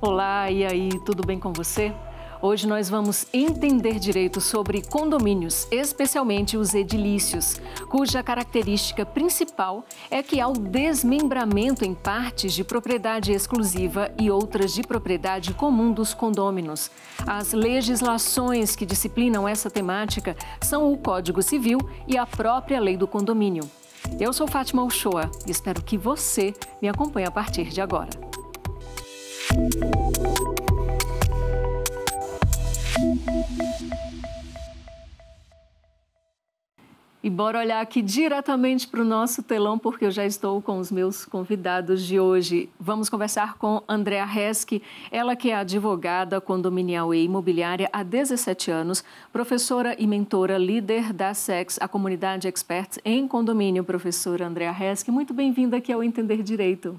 Olá, e aí, tudo bem com você? Hoje nós vamos entender direito sobre condomínios, especialmente os edilícios, cuja característica principal é que há o desmembramento em partes de propriedade exclusiva e outras de propriedade comum dos condôminos. As legislações que disciplinam essa temática são o Código Civil e a própria Lei do Condomínio. Eu sou Fátima Uchoa e espero que você me acompanhe a partir de agora. E bora olhar aqui diretamente para o nosso telão, porque eu já estou com os meus convidados de hoje. Vamos conversar com Andrea Reski, ela que é advogada condominial e imobiliária há 17 anos, professora e mentora, líder da SEX, a comunidade experts em condomínio. Professora Andrea Reski, muito bem-vinda aqui ao Entender Direito.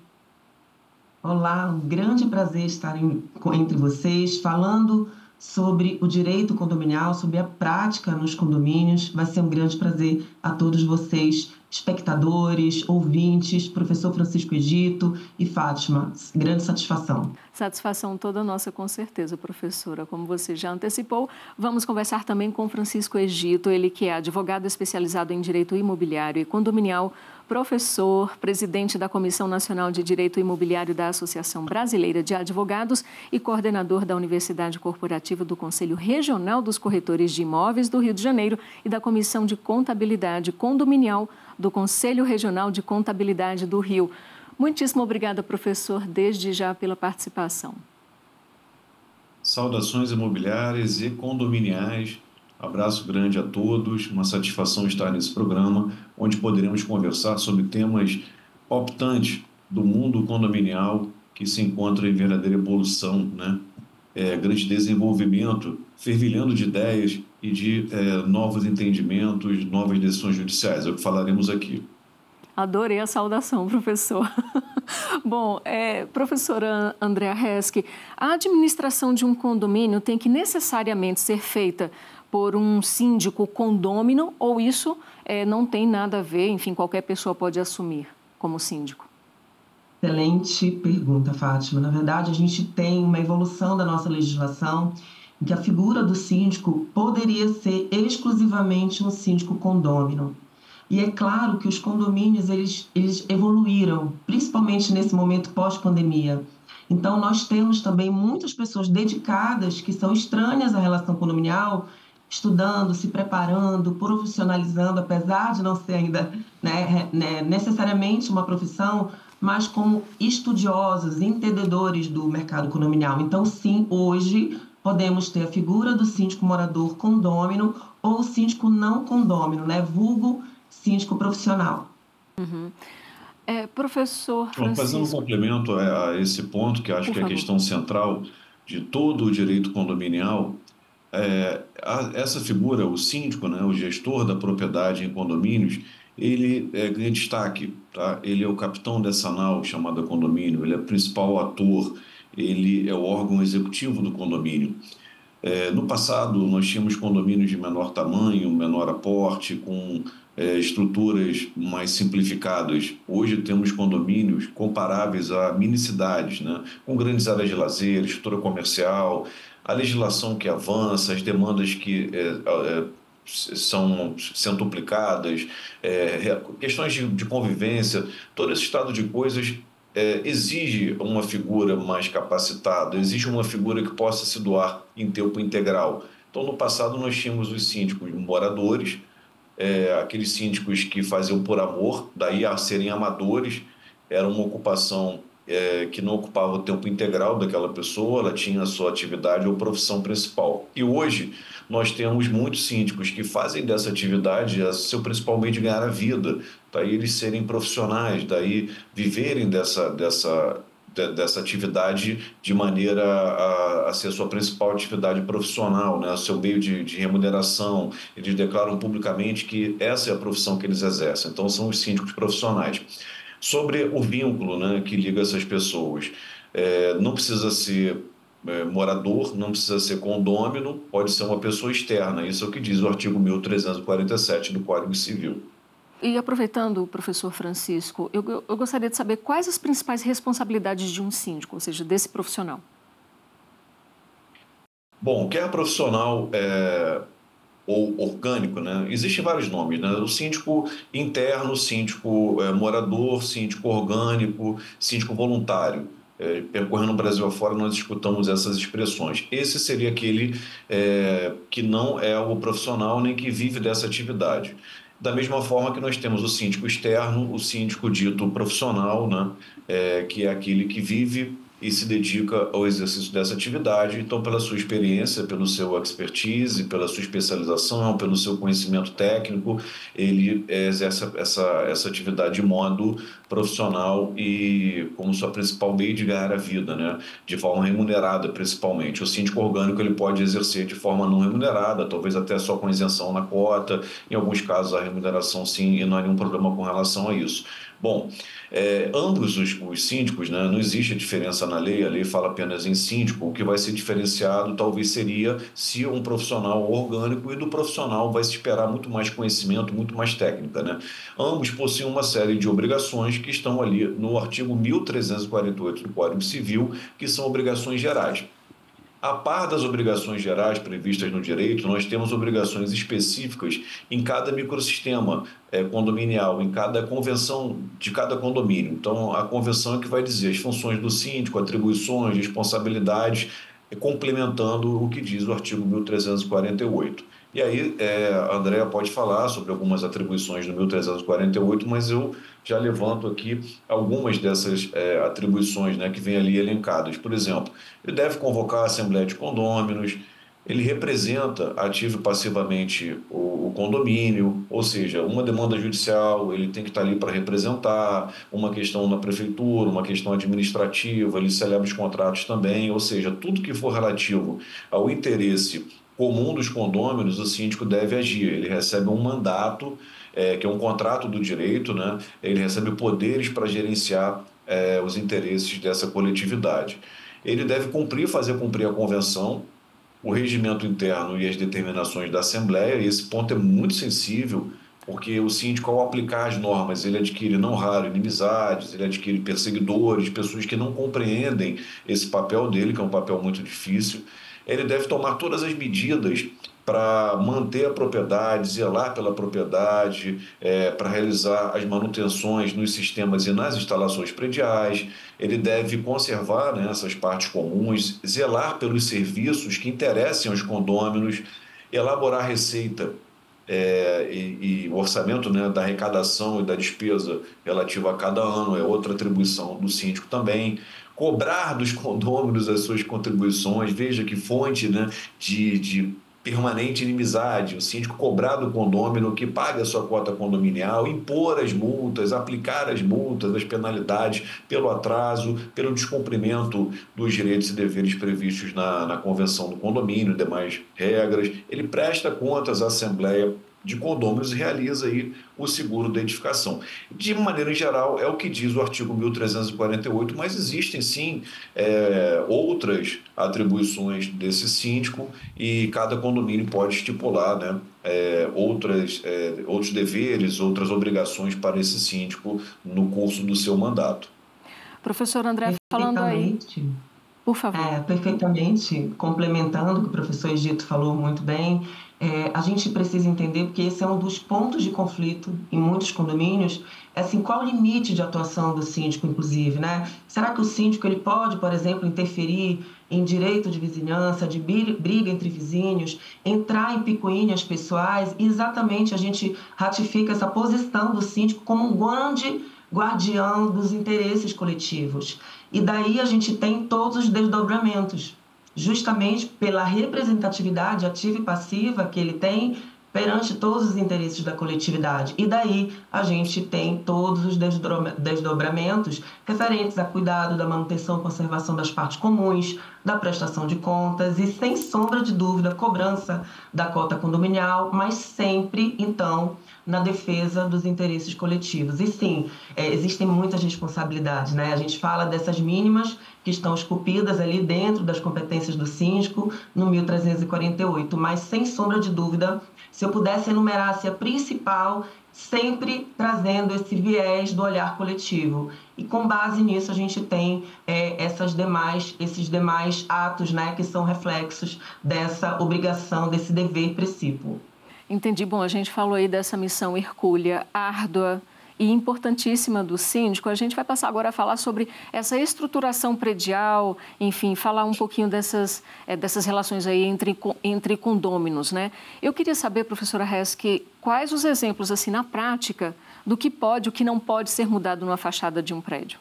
Olá, um grande prazer estar entre vocês falando sobre o direito condominial, sobre a prática nos condomínios. Vai ser um grande prazer a todos vocês, espectadores, ouvintes, professor Francisco Egito e Fátima. Grande satisfação. Satisfação toda nossa, com certeza, professora. Como você já antecipou, vamos conversar também com Francisco Egito, ele que é advogado especializado em direito imobiliário e condominial professor, presidente da Comissão Nacional de Direito Imobiliário da Associação Brasileira de Advogados e coordenador da Universidade Corporativa do Conselho Regional dos Corretores de Imóveis do Rio de Janeiro e da Comissão de Contabilidade Condominial do Conselho Regional de Contabilidade do Rio. Muitíssimo obrigada, professor, desde já pela participação. Saudações imobiliárias e condominiais Abraço grande a todos, uma satisfação estar nesse programa, onde poderemos conversar sobre temas optantes do mundo condominial que se encontra em verdadeira evolução, né? É, grande desenvolvimento, fervilhando de ideias e de é, novos entendimentos, novas decisões judiciais. É o que falaremos aqui. Adorei a saudação, professor. Bom, é, professora Andrea Reski, a administração de um condomínio tem que necessariamente ser feita por um síndico condômino ou isso é, não tem nada a ver, enfim, qualquer pessoa pode assumir como síndico? Excelente pergunta, Fátima. Na verdade, a gente tem uma evolução da nossa legislação em que a figura do síndico poderia ser exclusivamente um síndico condômino. E é claro que os condomínios eles, eles evoluíram, principalmente nesse momento pós-pandemia. Então, nós temos também muitas pessoas dedicadas que são estranhas à relação condominial estudando, se preparando, profissionalizando, apesar de não ser ainda né, né, necessariamente uma profissão, mas como estudiosos, entendedores do mercado condominial. Então, sim, hoje podemos ter a figura do síndico morador condômino ou síndico não condômino, né? vulgo síndico profissional. Uhum. É, professor Francisco... Fazendo um complemento a esse ponto, que acho Por que é a questão central de todo o direito condominial, é, a, essa figura, o síndico, né, o gestor da propriedade em condomínios, ele é, ganha destaque. Tá? Ele é o capitão dessa nau chamada condomínio, ele é o principal ator, ele é o órgão executivo do condomínio. É, no passado, nós tínhamos condomínios de menor tamanho, menor aporte, com é, estruturas mais simplificadas. Hoje temos condomínios comparáveis a mini cidades, né? com grandes áreas de lazer, estrutura comercial, a legislação que avança, as demandas que é, é, são centuplicadas, é, questões de, de, convivência, todo esse estado de coisas é, exige uma figura mais capacitada, exige uma figura que possa se doar em tempo integral. Então, no passado, nós tínhamos os síndicos moradores, é, aqueles síndicos que faziam por amor, daí a serem amadores, era uma ocupação é, que não ocupava o tempo integral daquela pessoa, ela tinha a sua atividade ou profissão principal. E hoje nós temos muitos síndicos que fazem dessa atividade a seu principal meio de ganhar a vida, daí eles serem profissionais, daí viverem dessa, dessa, dessa atividade de maneira a, a ser a sua principal atividade profissional, né, seu meio de, de, remuneração. Eles declaram publicamente que essa é a profissão que eles exercem. Então, são os síndicos profissionais. Sobre o vínculo né, que liga essas pessoas, é, não precisa ser é, morador, não precisa ser condômino, pode ser uma pessoa externa. Isso é o que diz o artigo 1347 do Código Civil. E aproveitando o professor Francisco, eu, eu gostaria de saber quais as principais responsabilidades de um síndico, ou seja, desse profissional. Bom, quer profissional é, ou orgânico, né? Existem vários nomes, né? O síndico interno, síndico é, morador, síndico orgânico, síndico voluntário. É, percorrendo o Brasil afora, nós escutamos essas expressões. Esse seria aquele é, que não é o profissional nem que vive dessa atividade. Da mesma forma que nós temos o síndico externo, o síndico dito profissional, né? É, que é aquele que vive e se dedica ao exercício dessa atividade. Então, pela sua experiência, pelo seu expertise, pela sua especialização, pelo seu conhecimento técnico, ele exerce essa, essa atividade de modo profissional e como sua principal meio de ganhar a vida, né? de forma remunerada principalmente. O síndico orgânico ele pode exercer de forma não remunerada, talvez até só com isenção na cota, em alguns casos a remuneração sim, e não há nenhum problema com relação a isso. Bom, é, ambos os, os síndicos, né, não existe diferença na lei, a lei fala apenas em síndico, o que vai ser diferenciado talvez seria se um profissional orgânico e do profissional vai se esperar muito mais conhecimento, muito mais técnica. Né? Ambos possuem uma série de obrigações que estão ali no artigo 1348 do Código Civil, que são obrigações gerais. A par das obrigações gerais previstas no direito, nós temos obrigações específicas em cada microsistema é, condominial, em cada convenção de cada condomínio. Então, a convenção é que vai dizer as funções do síndico, atribuições, responsabilidades, complementando o que diz o artigo 1348. E aí, é, a Andrea pode falar sobre algumas atribuições do 1348, mas eu já levanto aqui algumas dessas é, atribuições né, que vêm ali elencadas. Por exemplo, ele deve convocar a Assembleia de Condôminos, ele representa ativo e passivamente o, o, condomínio, ou seja, uma demanda judicial, ele tem que estar ali para representar, uma questão na prefeitura, uma questão administrativa, ele celebra os contratos também, ou seja, tudo que for relativo ao interesse comum dos condôminos, o síndico deve agir. Ele recebe um mandato, é, que é um contrato do direito, né? ele recebe poderes para gerenciar é, os interesses dessa coletividade. Ele deve cumprir, fazer cumprir a convenção, o regimento interno e as determinações da Assembleia, esse ponto é muito sensível, porque o síndico, ao aplicar as normas, ele adquire não raro inimizades, ele adquire perseguidores, pessoas que não compreendem esse papel dele, que é um papel muito difícil ele deve tomar todas as medidas para manter a propriedade, zelar pela propriedade, é, para realizar as manutenções nos sistemas e nas instalações prediais. Ele deve conservar né, essas partes comuns, zelar pelos serviços que interessem aos condôminos, elaborar receita é, e, o orçamento né, da arrecadação e da despesa relativa a cada ano é outra atribuição do síndico também cobrar dos condôminos as suas contribuições, veja que fonte né, de, de permanente inimizade, o síndico cobrar do condômino que paga a sua cota condominial, impor as multas, aplicar as multas, as penalidades pelo atraso, pelo descumprimento dos direitos e deveres previstos na, na convenção do condomínio demais regras. Ele presta contas à Assembleia de condôminos realiza aí o seguro da edificação. De maneira geral, é o que diz o artigo 1348, mas existem sim é, outras atribuições desse síndico e cada condomínio pode estipular né, é, outras, é, outros deveres, outras obrigações para esse síndico no curso do seu mandato. Professor André, falando aí. Por favor. É, perfeitamente, complementando o que o professor Egito falou muito bem, é, a gente precisa entender, porque esse é um dos pontos de conflito em muitos condomínios, é assim, qual o limite de atuação do síndico, inclusive, né? Será que o síndico ele pode, por exemplo, interferir em direito de vizinhança, de briga entre vizinhos, entrar em picuinhas pessoais? Exatamente a gente ratifica essa posição do síndico como um grande guardião dos interesses coletivos. E daí a gente tem todos os desdobramentos justamente pela representatividade ativa e passiva que ele tem perante todos os interesses da coletividade. E daí a gente tem todos os desdobramentos referentes a cuidado da manutenção e conservação das partes comuns, da prestação de contas e, sem sombra de dúvida, cobrança da cota condominial, mas sempre, então, na defesa dos interesses coletivos. E sim, é, existem muitas responsabilidades, né? A gente fala dessas mínimas que estão esculpidas ali dentro das competências do síndico no 1348, mas sem sombra de dúvida se eu pudesse enumerar se a principal, sempre trazendo esse viés do olhar coletivo. E com base nisso a gente tem é, essas demais, esses demais atos né, que são reflexos dessa obrigação, desse dever precípuo. Entendi. Bom, a gente falou aí dessa missão hercúlea, árdua, e importantíssima do síndico, a gente vai passar agora a falar sobre essa estruturação predial, enfim, falar um pouquinho dessas, é, dessas relações aí entre, entre condôminos, né? Eu queria saber, professora Resk, quais os exemplos, assim, na prática, do que pode, o que não pode ser mudado numa fachada de um prédio?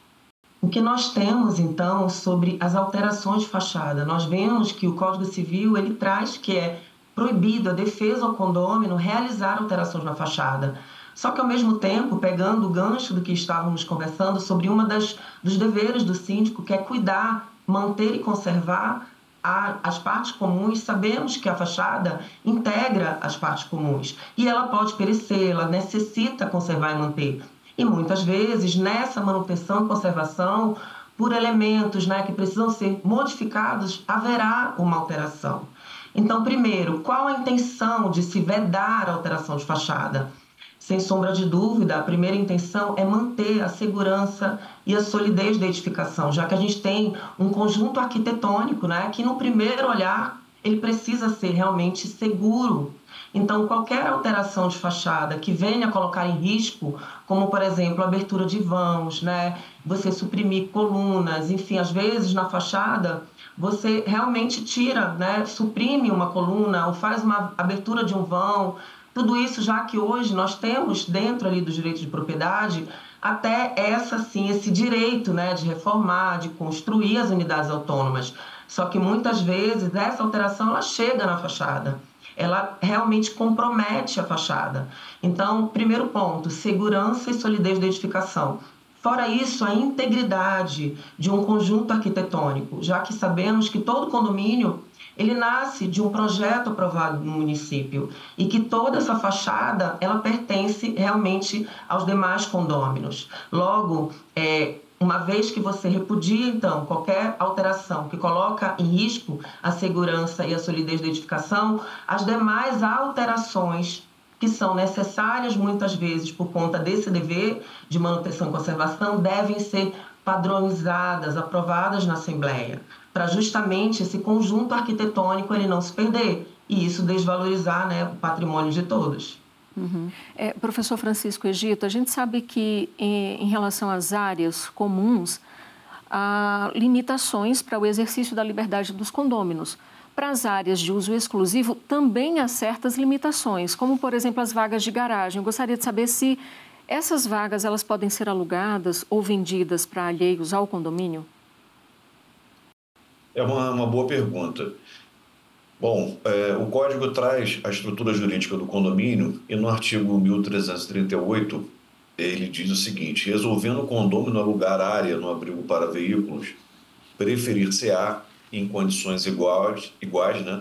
O que nós temos, então, sobre as alterações de fachada? Nós vemos que o Código Civil, ele traz que é proibido a defesa ao condômino realizar alterações na fachada. Só que, ao mesmo tempo, pegando o gancho do que estávamos conversando sobre uma das dos deveres do síndico, que é cuidar, manter e conservar a, as partes comuns, sabemos que a fachada integra as partes comuns e ela pode perecer, ela necessita conservar e manter. E muitas vezes, nessa manutenção e conservação, por elementos né, que precisam ser modificados, haverá uma alteração. Então, primeiro, qual a intenção de se vedar a alteração de fachada? Sem sombra de dúvida, a primeira intenção é manter a segurança e a solidez da edificação, já que a gente tem um conjunto arquitetônico, né, que no primeiro olhar ele precisa ser realmente seguro. Então, qualquer alteração de fachada que venha colocar em risco, como por exemplo abertura de vãos, né, você suprimir colunas, enfim, às vezes na fachada você realmente tira, né, suprime uma coluna ou faz uma abertura de um vão, tudo isso já que hoje nós temos dentro ali do direito de propriedade até essa sim esse direito, né, de reformar, de construir as unidades autônomas. Só que muitas vezes essa alteração ela chega na fachada. Ela realmente compromete a fachada. Então, primeiro ponto, segurança e solidez da edificação. Fora isso, a integridade de um conjunto arquitetônico, já que sabemos que todo condomínio ele nasce de um projeto aprovado no município e que toda essa fachada ela pertence realmente aos demais condôminos. Logo, é, uma vez que você repudia, então, qualquer alteração que coloca em risco a segurança e a solidez da edificação, as demais alterações que são necessárias muitas vezes por conta desse dever de manutenção e conservação devem ser padronizadas, aprovadas na Assembleia para justamente esse conjunto arquitetônico ele não se perder e isso desvalorizar né, o patrimônio de todos. Uhum. É, professor Francisco Egito, a gente sabe que em, em relação às áreas comuns, há limitações para o exercício da liberdade dos condôminos. Para as áreas de uso exclusivo, também há certas limitações, como, por exemplo, as vagas de garagem. Eu gostaria de saber se essas vagas elas podem ser alugadas ou vendidas para alheios ao condomínio? É uma, uma boa pergunta. Bom, é, o código traz a estrutura jurídica do condomínio e no artigo 1338 ele diz o seguinte: resolvendo o condomínio alugar área no abrigo para veículos, preferir-se-á em condições iguais, iguais né,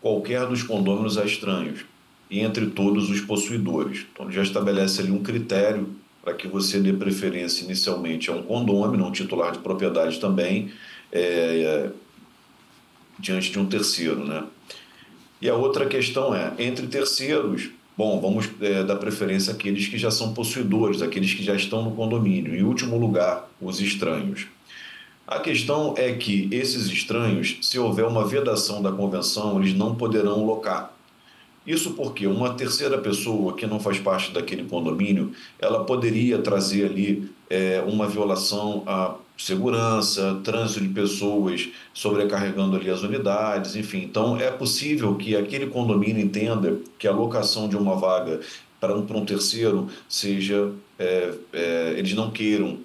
qualquer dos condôminos a estranhos e entre todos os possuidores. Então já estabelece ali um critério para que você dê preferência inicialmente a um condômino, um titular de propriedade também, é, diante de um terceiro, né? E a outra questão é, entre terceiros, bom, vamos é, dar preferência àqueles que já são possuidores, àqueles que já estão no condomínio. Em último lugar, os estranhos. A questão é que esses estranhos, se houver uma vedação da convenção, eles não poderão locar. Isso porque uma terceira pessoa que não faz parte daquele condomínio, ela poderia trazer ali é, uma violação à segurança, trânsito de pessoas sobrecarregando ali as unidades, enfim. Então, é possível que aquele condomínio entenda que a locação de uma vaga para um, para um terceiro seja, é, é, eles não queiram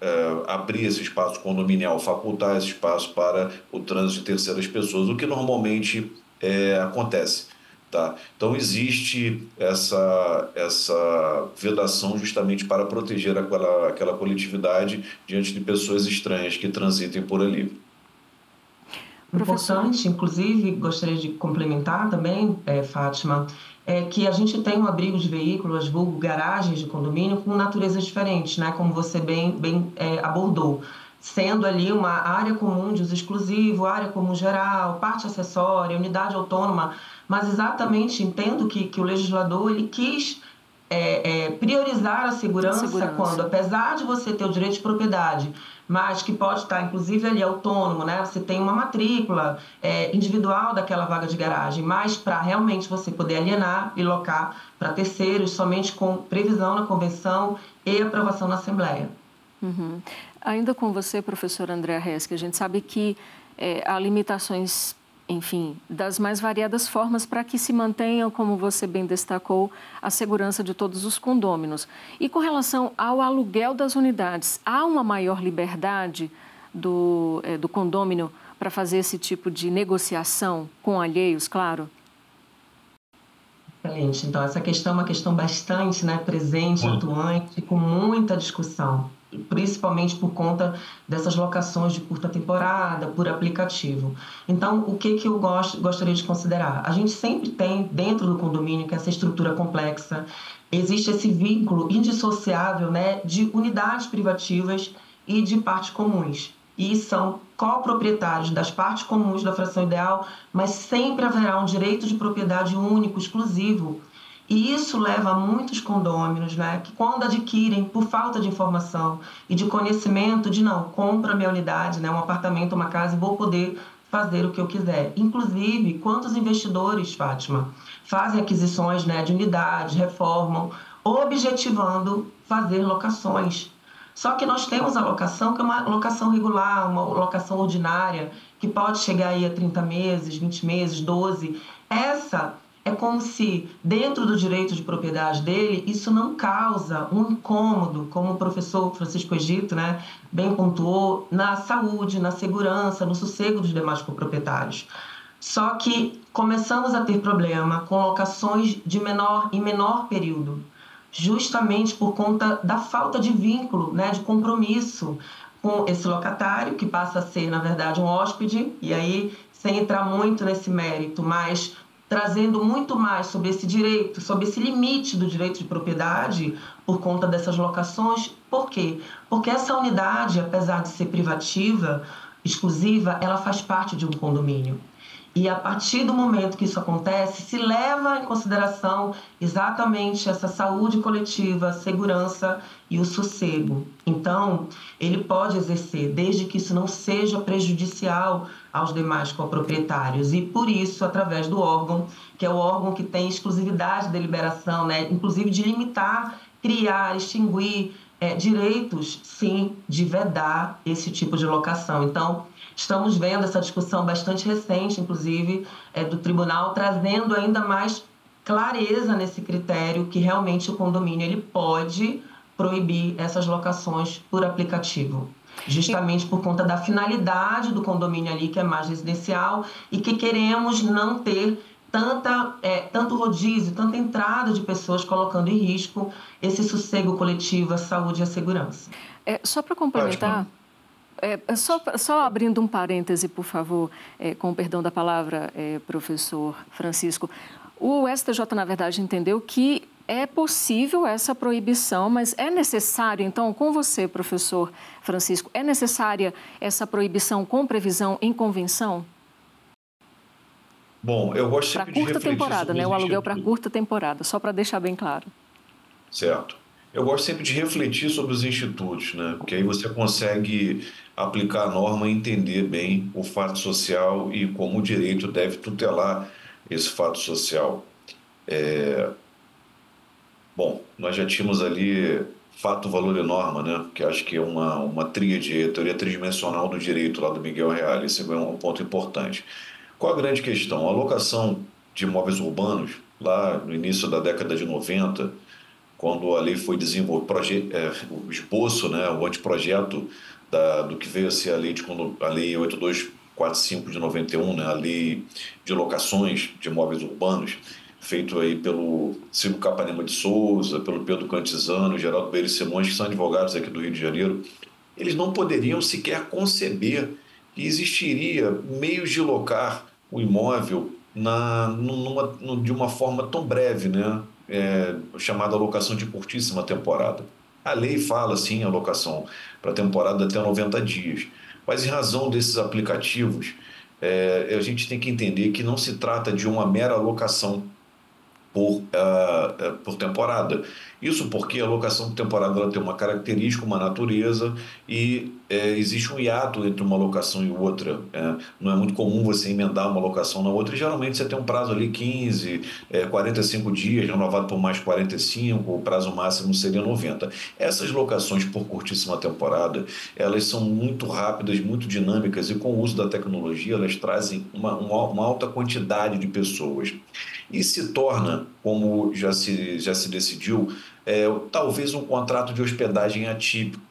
é, abrir esse espaço condominial, facultar esse espaço para o trânsito de terceiras pessoas, o que normalmente é, acontece. Tá? Então existe essa, essa vedação justamente para proteger aquela, aquela coletividade diante de pessoas estranhas que transitem por ali. Importante, inclusive, gostaria de complementar também, é, Fátima, é que a gente tem um abrigo de veículos, vulgo garagens de condomínio, com naturezas diferentes, né? como você bem, bem é, abordou. Sendo ali uma área comum de uso exclusivo, área comum geral, parte acessória, unidade autônoma. Mas exatamente entendo que, que o legislador ele quis é, é, priorizar a segurança, a segurança, quando, apesar de você ter o direito de propriedade, mas que pode estar, inclusive, ali autônomo, né? Você tem uma matrícula é, individual daquela vaga de garagem, mas para realmente você poder alienar e locar para terceiros, somente com previsão na convenção e aprovação na Assembleia. Uhum. Ainda com você, professor André Reis, que a gente sabe que é, há limitações enfim, das mais variadas formas para que se mantenha, como você bem destacou, a segurança de todos os condôminos. E com relação ao aluguel das unidades, há uma maior liberdade do, é, do condômino para fazer esse tipo de negociação com alheios, claro? Excelente. Então, essa questão é uma questão bastante né, presente, atuante, com muita discussão principalmente por conta dessas locações de curta temporada, por aplicativo. Então, o que, que eu gost, gostaria de considerar? A gente sempre tem dentro do condomínio, que é essa estrutura complexa, existe esse vínculo indissociável né, de unidades privativas e de partes comuns. E são coproprietários das partes comuns da fração ideal, mas sempre haverá um direito de propriedade único, exclusivo, e isso leva a muitos condôminos, né, que quando adquirem por falta de informação e de conhecimento de não, compra minha unidade, né, um apartamento, uma casa e vou poder fazer o que eu quiser. Inclusive, quantos investidores, Fátima, fazem aquisições né, de unidades, reformam, objetivando fazer locações. Só que nós temos a locação, que é uma locação regular, uma locação ordinária, que pode chegar aí a 30 meses, 20 meses, 12. Essa é como se, dentro do direito de propriedade dele, isso não causa um incômodo, como o professor Francisco Egito né, bem pontuou, na saúde, na segurança, no sossego dos demais coproprietários. Só que começamos a ter problema com locações de menor em menor período, justamente por conta da falta de vínculo, né, de compromisso com esse locatário, que passa a ser, na verdade, um hóspede, e aí, sem entrar muito nesse mérito, mas trazendo muito mais sobre esse direito, sobre esse limite do direito de propriedade por conta dessas locações. Por quê? Porque essa unidade, apesar de ser privativa, exclusiva, ela faz parte de um condomínio. E a partir do momento que isso acontece, se leva em consideração exatamente essa saúde coletiva, segurança e o sossego. Então, ele pode exercer, desde que isso não seja prejudicial aos demais coproprietários. E por isso, através do órgão, que é o órgão que tem exclusividade de deliberação, né? inclusive de limitar, criar, extinguir é, direitos, sim, de vedar esse tipo de locação. Então, Estamos vendo essa discussão bastante recente, inclusive, é, do tribunal, trazendo ainda mais clareza nesse critério que realmente o condomínio ele pode proibir essas locações por aplicativo. Justamente por conta da finalidade do condomínio ali, que é mais residencial, e que queremos não ter tanta, é, tanto rodízio, tanta entrada de pessoas colocando em risco esse sossego coletivo, a saúde e a segurança. É, só para complementar, é, só, só, abrindo um parêntese, por favor, é, com o perdão da palavra, é, professor Francisco. O STJ, na verdade, entendeu que é possível essa proibição, mas é necessário, então, com você, professor Francisco, é necessária essa proibição com previsão em convenção? Bom, eu gosto sempre pra curta temporada, né? O aluguel para curta temporada, só para deixar bem claro. Certo. Eu gosto sempre de refletir sobre os institutos, né? Porque aí você consegue aplicar a norma e entender bem o fato social e como o direito deve tutelar esse fato social. É... Bom, nós já tínhamos ali fato, valor e norma, né? Que acho que é uma, uma tríade, teoria tridimensional do direito lá do Miguel Real. Esse é um ponto importante. Qual a grande questão? A alocação de imóveis urbanos, lá no início da década de 90, quando a lei foi desenvolvida, é, o esboço, né, o anteprojeto da, do que veio a ser a lei, de, a lei 8245 de 91, né, a lei de locações de imóveis urbanos, feito aí pelo Silvio Capanema de Souza, pelo Pedro Cantizano, Geraldo Beire Simões, que são advogados aqui do Rio de Janeiro, eles não poderiam sequer conceber que existiria meios de locar o imóvel na, numa, de uma forma tão breve, né? é, chamada alocação de curtíssima temporada. A lei fala, sim, alocação para temporada até 90 dias, mas em razão desses aplicativos é, a gente tem que entender que não se trata de uma mera alocação por, uh, por temporada. Isso porque a locação por temporada ela tem uma característica, uma natureza e é, existe um hiato entre uma locação e outra. É, não é muito comum você emendar uma locação na outra e geralmente você tem um prazo ali 15, é, 45 dias, renovado por mais 45, o prazo máximo seria 90. Essas locações por curtíssima temporada, elas são muito rápidas, muito dinâmicas e com o uso da tecnologia elas trazem uma, uma, alta quantidade de pessoas. E se torna, como já se, já se decidiu, é, talvez um contrato de hospedagem atípico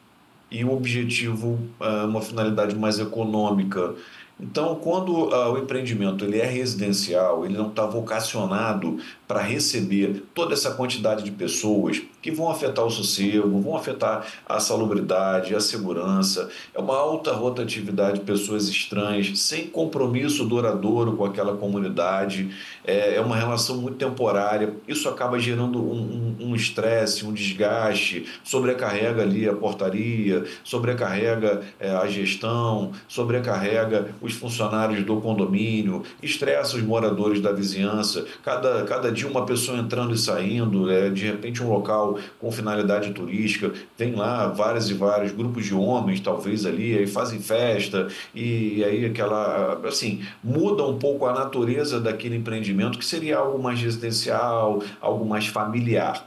e o objetivo, é, uma finalidade mais econômica. Então, quando uh, o empreendimento ele é residencial, ele não está vocacionado para receber toda essa quantidade de pessoas que vão afetar o sossego, vão afetar a salubridade, a segurança. É uma alta rotatividade de pessoas estranhas, sem compromisso duradouro com aquela comunidade. É, é uma relação muito temporária. Isso acaba gerando um estresse, um, um, desgaste, sobrecarrega ali a portaria, sobrecarrega é, a gestão, sobrecarrega os funcionários do condomínio, estressa os moradores da vizinhança. Cada, cada dia uma pessoa entrando e saindo, é, de repente um local com finalidade turística, tem lá vários e vários grupos de homens, talvez ali, aí fazem festa, e aí aquela, assim, muda um pouco a natureza daquele empreendimento, que seria algo mais residencial, algo mais familiar.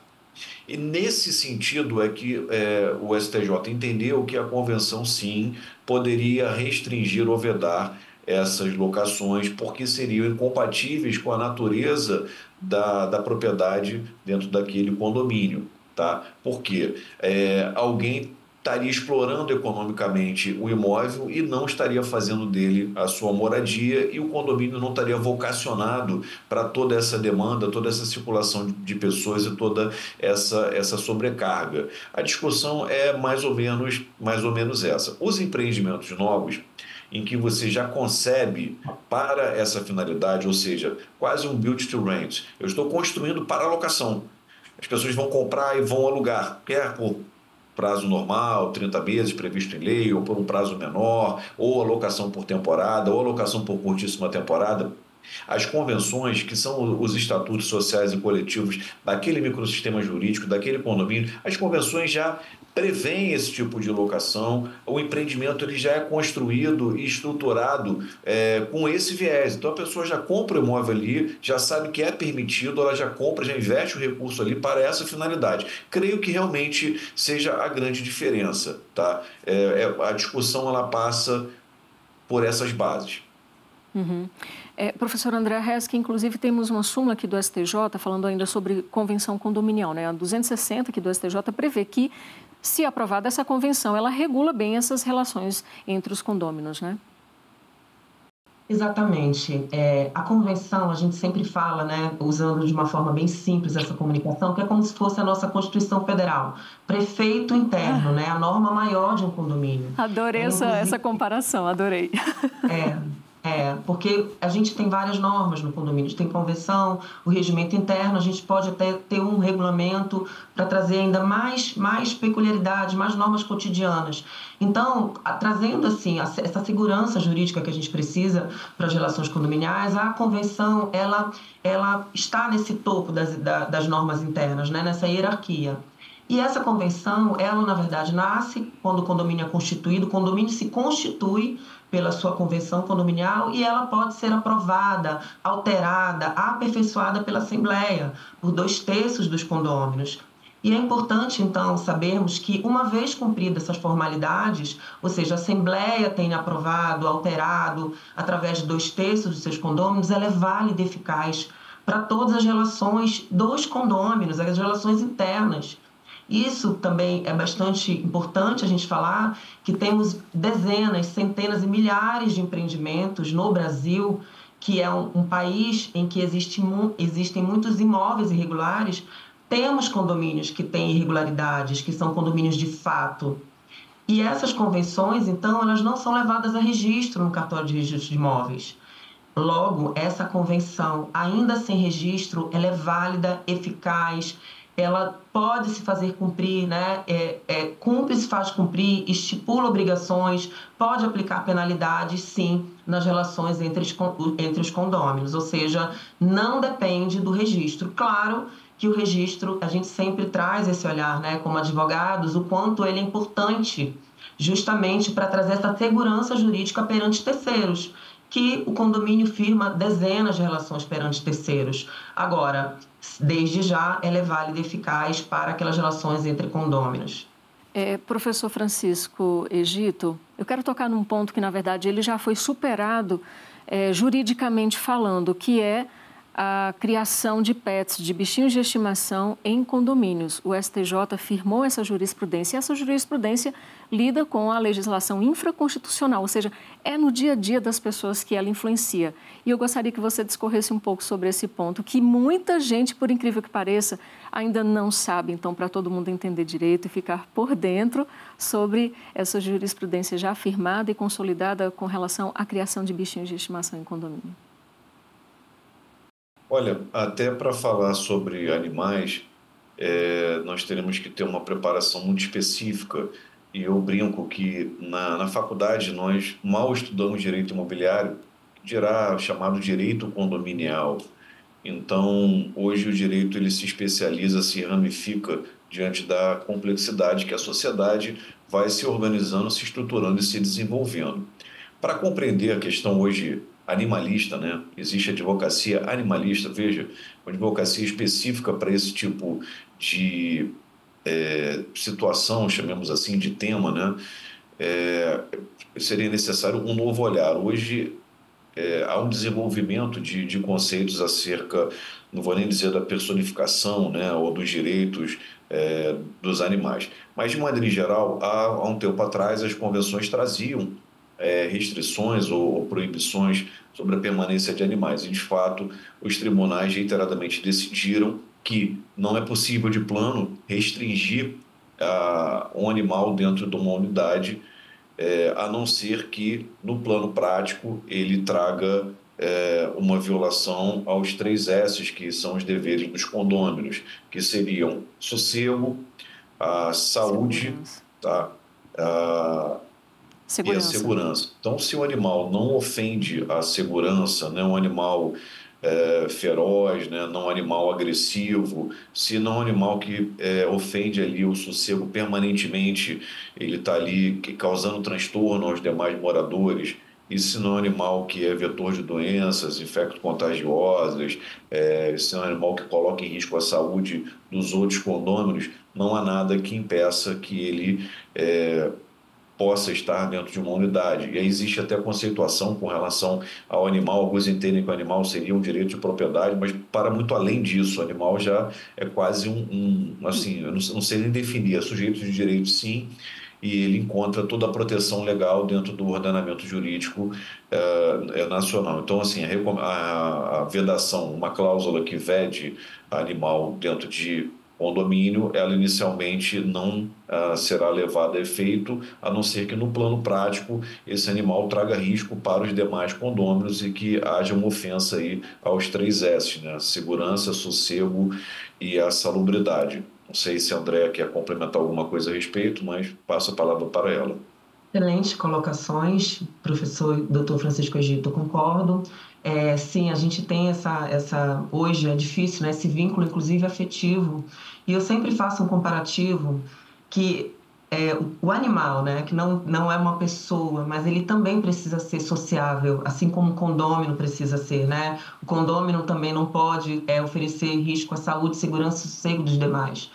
E nesse sentido é que é, o STJ entendeu que a convenção, sim, poderia restringir ou vedar essas locações, porque seriam incompatíveis com a natureza da, da propriedade dentro daquele condomínio. Tá? Porque é, alguém estaria explorando economicamente o imóvel e não estaria fazendo dele a sua moradia e o condomínio não estaria vocacionado para toda essa demanda, toda essa circulação de pessoas e toda essa, essa sobrecarga. A discussão é mais ou menos mais ou menos essa. Os empreendimentos novos em que você já concebe para essa finalidade, ou seja, quase um build to rent. Eu estou construindo para locação. As pessoas vão comprar e vão alugar, quer por prazo normal, 30 meses previsto em lei, ou por um prazo menor, ou alocação por temporada, ou alocação por curtíssima temporada. As convenções, que são os estatutos sociais e coletivos daquele microsistema jurídico, daquele condomínio, as convenções já prevêem esse tipo de locação. O empreendimento ele já é construído e estruturado é, com esse viés. Então a pessoa já compra o imóvel ali, já sabe que é permitido, ela já compra, já investe o recurso ali para essa finalidade. Creio que realmente seja a grande diferença. Tá? É, é, a discussão ela passa por essas bases. Uhum. É, professor André que inclusive temos uma súmula aqui do STJ falando ainda sobre convenção condominial, né? A 260 aqui do STJ prevê que, se aprovada essa convenção, ela regula bem essas relações entre os condôminos, né? Exatamente. É, a convenção, a gente sempre fala, né, usando de uma forma bem simples essa comunicação, que é como se fosse a nossa Constituição Federal. Prefeito interno, ah. né, a norma maior de um condomínio. Adorei é, essa, essa comparação, adorei. É, é, porque a gente tem várias normas no condomínio, tem convenção, o regimento interno, a gente pode até ter um regulamento para trazer ainda mais, mais peculiaridades, mais normas cotidianas. Então, a, trazendo assim a, essa segurança jurídica que a gente precisa para as relações condominiais, a convenção ela, ela está nesse topo das, da, das normas internas, né, nessa hierarquia. E essa convenção, ela na verdade nasce quando o condomínio é constituído, o condomínio se constitui pela sua convenção condominial e ela pode ser aprovada, alterada, aperfeiçoada pela Assembleia, por dois terços dos condôminos. E é importante, então, sabermos que, uma vez cumpridas essas formalidades, ou seja, a Assembleia tem aprovado, alterado, através de dois terços dos seus condôminos, ela é válida e eficaz para todas as relações dos condôminos, as relações internas. Isso também é bastante importante a gente falar que temos dezenas, centenas e milhares de empreendimentos no Brasil, que é um, um país em que existe, existem muitos imóveis irregulares. Temos condomínios que têm irregularidades, que são condomínios de fato. E essas convenções, então, elas não são levadas a registro no cartório de registro de imóveis. Logo, essa convenção, ainda sem registro, ela é válida, eficaz, ela pode se fazer cumprir, né? É, é, cumpre se faz cumprir, estipula obrigações, pode aplicar penalidades, sim, nas relações entre os, entre os condôminos, ou seja, não depende do registro. Claro que o registro, a gente sempre traz esse olhar, né, como advogados, o quanto ele é importante justamente para trazer essa segurança jurídica perante terceiros, que o condomínio firma dezenas de relações perante terceiros. Agora, desde já, ela é válida e eficaz para aquelas relações entre condôminos. É, professor Francisco Egito, eu quero tocar num ponto que, na verdade, ele já foi superado é, juridicamente falando, que é a criação de pets, de bichinhos de estimação em condomínios. O STJ firmou essa jurisprudência e essa jurisprudência lida com a legislação infraconstitucional, ou seja, é no dia a dia das pessoas que ela influencia. E eu gostaria que você discorresse um pouco sobre esse ponto, que muita gente, por incrível que pareça, ainda não sabe. Então, para todo mundo entender direito e ficar por dentro sobre essa jurisprudência já firmada e consolidada com relação à criação de bichinhos de estimação em condomínio. Olha, até para falar sobre animais, é, nós teremos que ter uma preparação muito específica. E eu brinco que na, na faculdade nós mal estudamos direito imobiliário, dirá chamado direito condominial. Então, hoje o direito ele se especializa, se ramifica diante da complexidade que a sociedade vai se organizando, se estruturando e se desenvolvendo. Para compreender a questão hoje animalista, né? Existe advocacia animalista, veja, uma advocacia específica para esse tipo de é, situação, chamemos assim, de tema, né? É, seria necessário um novo olhar. Hoje é, há um desenvolvimento de, de conceitos acerca, não vou nem dizer da personificação, né, ou dos direitos é, dos animais, mas de maneira geral, há, há um tempo atrás as convenções traziam é, restrições ou, ou, proibições sobre a permanência de animais. E, de fato, os tribunais reiteradamente decidiram que não é possível, de plano, restringir ah, um animal dentro de uma unidade, é, a não ser que, no plano prático, ele traga é, uma violação aos três S's, que são os deveres dos condôminos, que seriam sossego, a saúde, tá? A, segurança. e a segurança. Então, se o animal não ofende a segurança, né, um animal é, feroz, né, não um animal agressivo, se não um animal que é, ofende ali o sossego permanentemente, ele está ali causando transtorno aos demais moradores, e se não é um animal que é vetor de doenças, infecto-contagiosas, é, se não é um animal que coloca em risco a saúde dos outros condôminos, não há nada que impeça que ele é, possa estar dentro de uma unidade. E aí existe até conceituação com relação ao animal. Alguns entendem que o animal seria um direito de propriedade, mas para muito além disso, o animal já é quase um, um assim, eu não, não sei nem definir, é sujeito de direito sim, e ele encontra toda a proteção legal dentro do ordenamento jurídico é, nacional. Então, assim, a, a vedação, uma cláusula que vede animal dentro de condomínio, ela inicialmente não ah, será levada a efeito, a não ser que no plano prático esse animal traga risco para os demais condôminos e que haja uma ofensa aí aos três S, né? segurança, sossego e a salubridade. Não sei se a Andréa quer complementar alguma coisa a respeito, mas passo a palavra para ela. Excelentes colocações, professor Dr. Francisco Egito, concordo. É, sim, a gente tem essa, essa hoje é difícil, né, esse vínculo, inclusive afetivo. E eu sempre faço um comparativo que é, o animal, né, que não, não é uma pessoa, mas ele também precisa ser sociável, assim como o condômino precisa ser, né? O condômino também não pode é, oferecer risco à saúde, segurança e sossego dos demais.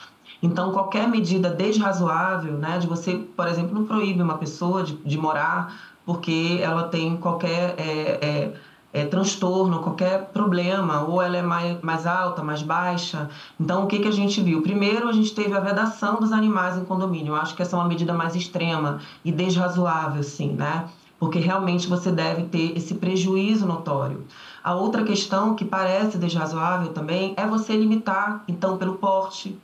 Então, qualquer medida desrazoável, né, de você, por exemplo, não proíbe uma pessoa de, de morar porque ela tem qualquer é, é, é, transtorno, qualquer problema, ou ela é mais, mais alta, mais baixa. Então, o que, que a gente viu? Primeiro, a gente teve a vedação dos animais em condomínio. Eu acho que essa é uma medida mais extrema e desrazoável, sim, né? Porque realmente você deve ter esse prejuízo notório. A outra questão que parece desrazoável também é você limitar, então, pelo porte.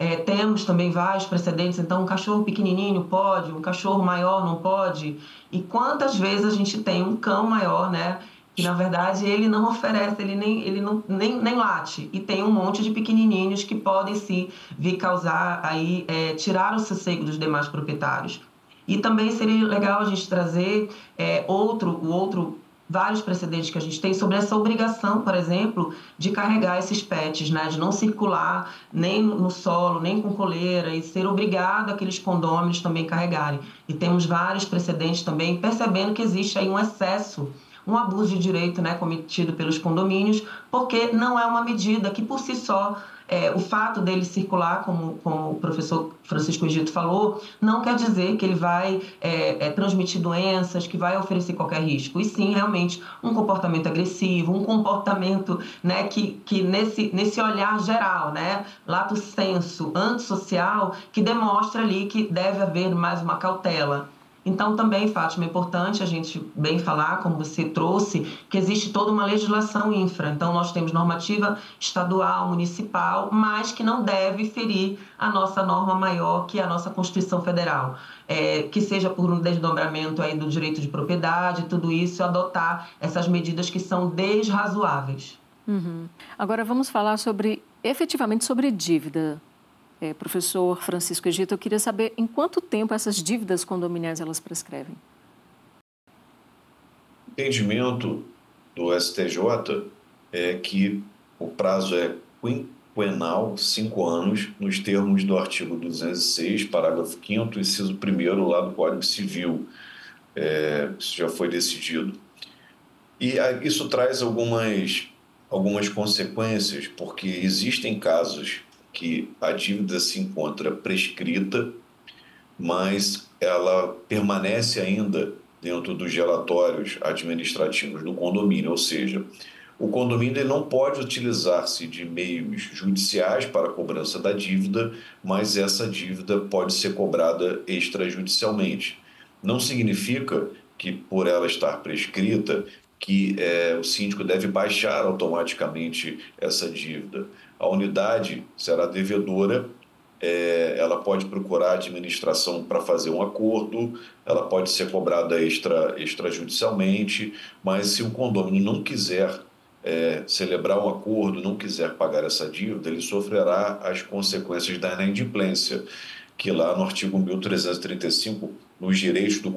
É, temos também vários precedentes, então um cachorro pequenininho pode, um cachorro maior não pode. E quantas vezes a gente tem um cão maior, né? que na verdade ele não oferece, ele nem, ele não, nem, nem late. E tem um monte de pequenininhos que podem sim vir causar aí, é, tirar o sossego dos demais proprietários. E também seria legal a gente trazer é, outro, o outro vários precedentes que a gente tem sobre essa obrigação, por exemplo, de carregar esses pets, né? de não circular nem no solo, nem com coleira, e ser obrigado aqueles condôminos também carregarem. E temos vários precedentes também, percebendo que existe aí um excesso um abuso de direito né, cometido pelos condomínios, porque não é uma medida que por si só é, o fato dele circular, como, como o professor Francisco Egito falou, não quer dizer que ele vai é, é, transmitir doenças, que vai oferecer qualquer risco. E sim, realmente, um comportamento agressivo, um comportamento né, que, que nesse, nesse olhar geral, né, lato senso, antissocial, que demonstra ali que deve haver mais uma cautela. Então, também, Fátima, é importante a gente bem falar, como você trouxe, que existe toda uma legislação infra. Então, nós temos normativa estadual, municipal, mas que não deve ferir a nossa norma maior, que é a nossa Constituição Federal. É, que seja por um desdobramento aí do direito de propriedade, tudo isso, adotar essas medidas que são desrazoáveis. Uhum. Agora, vamos falar sobre, efetivamente, sobre dívida é, professor Francisco Egito, eu queria saber em quanto tempo essas dívidas condominiais elas prescrevem? O entendimento do STJ é que o prazo é quinquenal, cinco anos, nos termos do artigo 206, parágrafo 5 inciso 1 lá do Código Civil. É, isso já foi decidido. E isso traz algumas, algumas consequências, porque existem casos que a dívida se encontra prescrita, mas ela permanece ainda dentro dos relatórios administrativos do condomínio, ou seja, o condomínio não pode utilizar-se de meios judiciais para a cobrança da dívida, mas essa dívida pode ser cobrada extrajudicialmente. Não significa que, por ela estar prescrita, que é, o síndico deve baixar automaticamente essa dívida a unidade será devedora, é, ela pode procurar a administração para fazer um acordo, ela pode ser cobrada extra, extrajudicialmente, mas se o condomínio não quiser é, celebrar um acordo, não quiser pagar essa dívida, ele sofrerá as consequências da inadimplência, que lá no artigo 1335 nos direitos do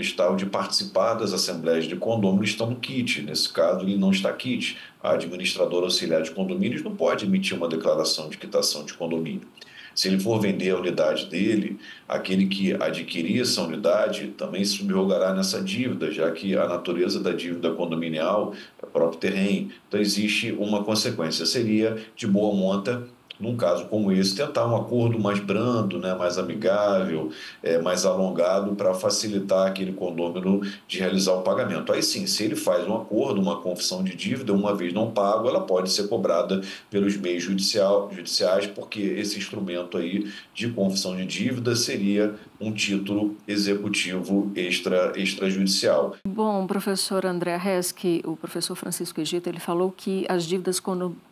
está o de participar das assembleias de condômino estão no kit. Nesse caso, ele não está kit. A administradora auxiliar de condomínios não pode emitir uma declaração de quitação de condomínio. Se ele for vender a unidade dele, aquele que adquirir essa unidade também se subrogará nessa dívida, já que a natureza da dívida condominial é próprio terreno. Então, existe uma consequência. Seria de boa monta num caso como esse, tentar um acordo mais brando, né, mais amigável, é, mais alongado para facilitar aquele condômino de realizar o pagamento. Aí sim, se ele faz um acordo, uma confissão de dívida, uma vez não pago, ela pode ser cobrada pelos meios judicial, judiciais, porque esse instrumento aí de confissão de dívida seria um título executivo extra, extrajudicial. Bom, professor André Reski, o professor Francisco Egito, ele falou que as dívidas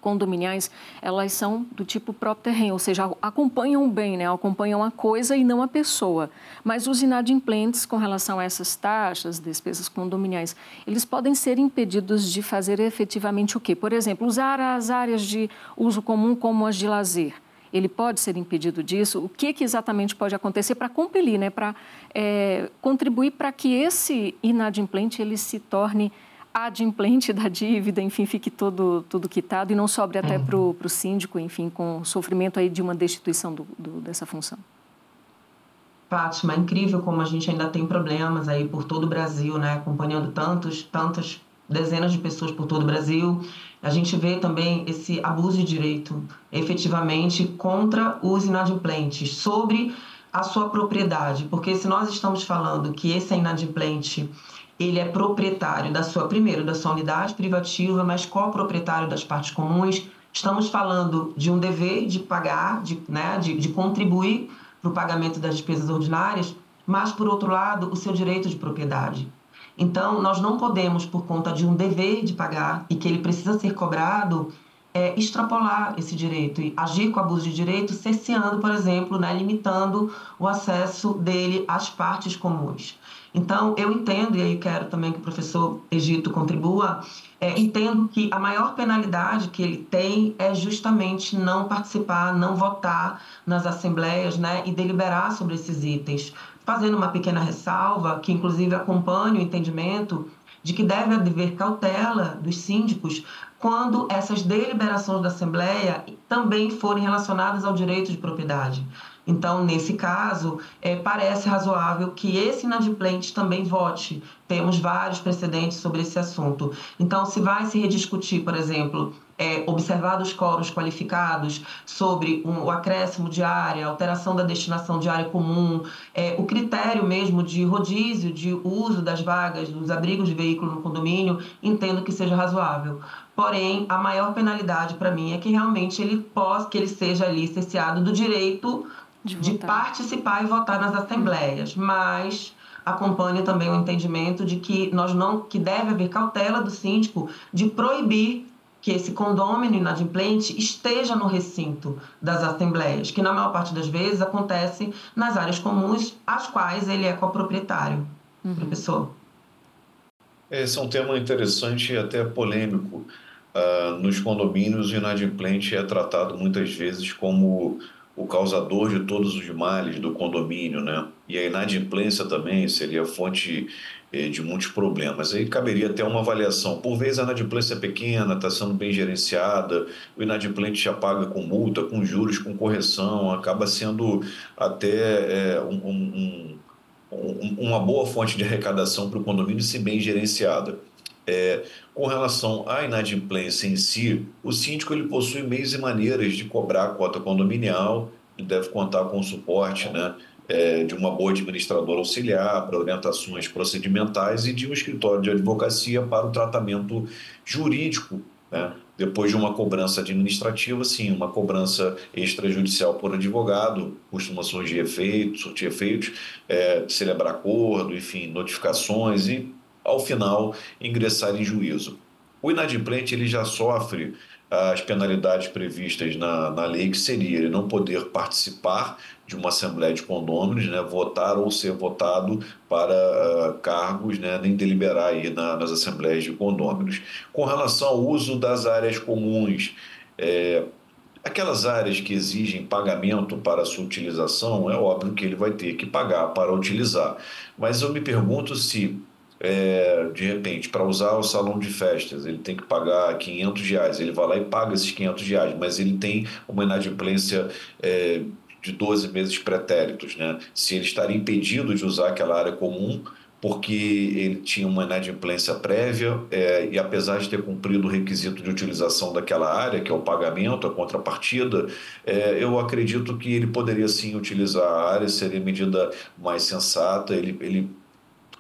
condominiais, elas são do tipo próprio terreno, ou seja, acompanham bem, né? acompanham a coisa e não a pessoa. Mas os inadimplentes com relação a essas taxas, despesas condominiais, eles podem ser impedidos de fazer efetivamente o quê? Por exemplo, usar as áreas de uso comum como as de lazer. Ele pode ser impedido disso? O que, que exatamente pode acontecer para compelir, né? para é, contribuir para que esse inadimplente ele se torne adimplente da dívida, enfim, fique todo, tudo quitado e não sobre até uhum. para o síndico, enfim, com sofrimento aí de uma destituição do, do, dessa função. Fátima, é incrível como a gente ainda tem problemas aí por todo o Brasil, né? Acompanhando tantos, tantas dezenas de pessoas por todo o Brasil. A gente vê também esse abuso de direito efetivamente contra os inadimplentes, sobre a sua propriedade, porque se nós estamos falando que esse é inadimplente ele é proprietário da sua, primeiro, da sua unidade privativa, mas co-proprietário das partes comuns. Estamos falando de um dever de pagar, de, né, de, de contribuir para o pagamento das despesas ordinárias, mas, por outro lado, o seu direito de propriedade. Então, nós não podemos, por conta de um dever de pagar e que ele precisa ser cobrado, é, extrapolar esse direito e agir com abuso de direito, cerceando, por exemplo, né, limitando o acesso dele às partes comuns. Então, eu entendo, e aí quero também que o professor Egito contribua, é, entendo que a maior penalidade que ele tem é justamente não participar, não votar nas assembleias né, e deliberar sobre esses itens. Fazendo uma pequena ressalva, que inclusive acompanha o entendimento de que deve haver cautela dos síndicos quando essas deliberações da Assembleia também forem relacionadas ao direito de propriedade. Então, nesse caso, é, parece razoável que esse inadimplente também vote. Temos vários precedentes sobre esse assunto. Então, se vai se rediscutir, por exemplo, é, observados coros qualificados sobre um, o acréscimo de área, alteração da destinação de área comum, é, o critério mesmo de rodízio de uso das vagas dos abrigos de veículo no condomínio, entendo que seja razoável. Porém, a maior penalidade para mim é que realmente ele possa, que ele seja ali cerceado do direito de, de participar e votar nas assembleias, mas acompanha também o entendimento de que nós não que deve haver cautela do síndico de proibir que esse condômino inadimplente esteja no recinto das assembleias, que na maior parte das vezes acontece nas áreas comuns, às quais ele é coproprietário. Uhum. Professor. Esse é um tema interessante e até polêmico. Uh, nos condomínios, o inadimplente é tratado muitas vezes como o causador de todos os males do condomínio, né? E a inadimplência também seria fonte eh, de muitos problemas. Aí caberia até uma avaliação. Por vezes a inadimplência é pequena, está sendo bem gerenciada, o inadimplente já paga com multa, com juros, com correção, acaba sendo até é, um, um, um, uma boa fonte de arrecadação para o condomínio se bem gerenciada. É, com relação à inadimplência em si, o síndico ele possui meios e maneiras de cobrar a cota condominial, ele deve contar com o suporte né, é, de uma boa administradora auxiliar para orientações procedimentais e de um escritório de advocacia para o tratamento jurídico. Né? Depois de uma cobrança administrativa, sim, uma cobrança extrajudicial por advogado, costuma surgir efeitos, surtir efeitos, é, celebrar acordo, enfim, notificações e ao final ingressar em juízo. O inadimplente ele já sofre as penalidades previstas na, na lei, que seria ele não poder participar de uma assembleia de condôminos, né, votar ou ser votado para uh, cargos, né, nem deliberar aí na, nas assembleias de condôminos. Com relação ao uso das áreas comuns, é, aquelas áreas que exigem pagamento para sua utilização, é óbvio que ele vai ter que pagar para utilizar. Mas eu me pergunto se é, de repente, para usar o salão de festas, ele tem que pagar 500 reais. Ele vai lá e paga esses 500 reais, mas ele tem uma inadimplência é, de 12 meses pretéritos. Né? Se ele estaria impedido de usar aquela área comum, porque ele tinha uma inadimplência prévia é, e apesar de ter cumprido o requisito de utilização daquela área, que é o pagamento, a contrapartida, é, eu acredito que ele poderia sim utilizar a área, seria medida mais sensata, ele, ele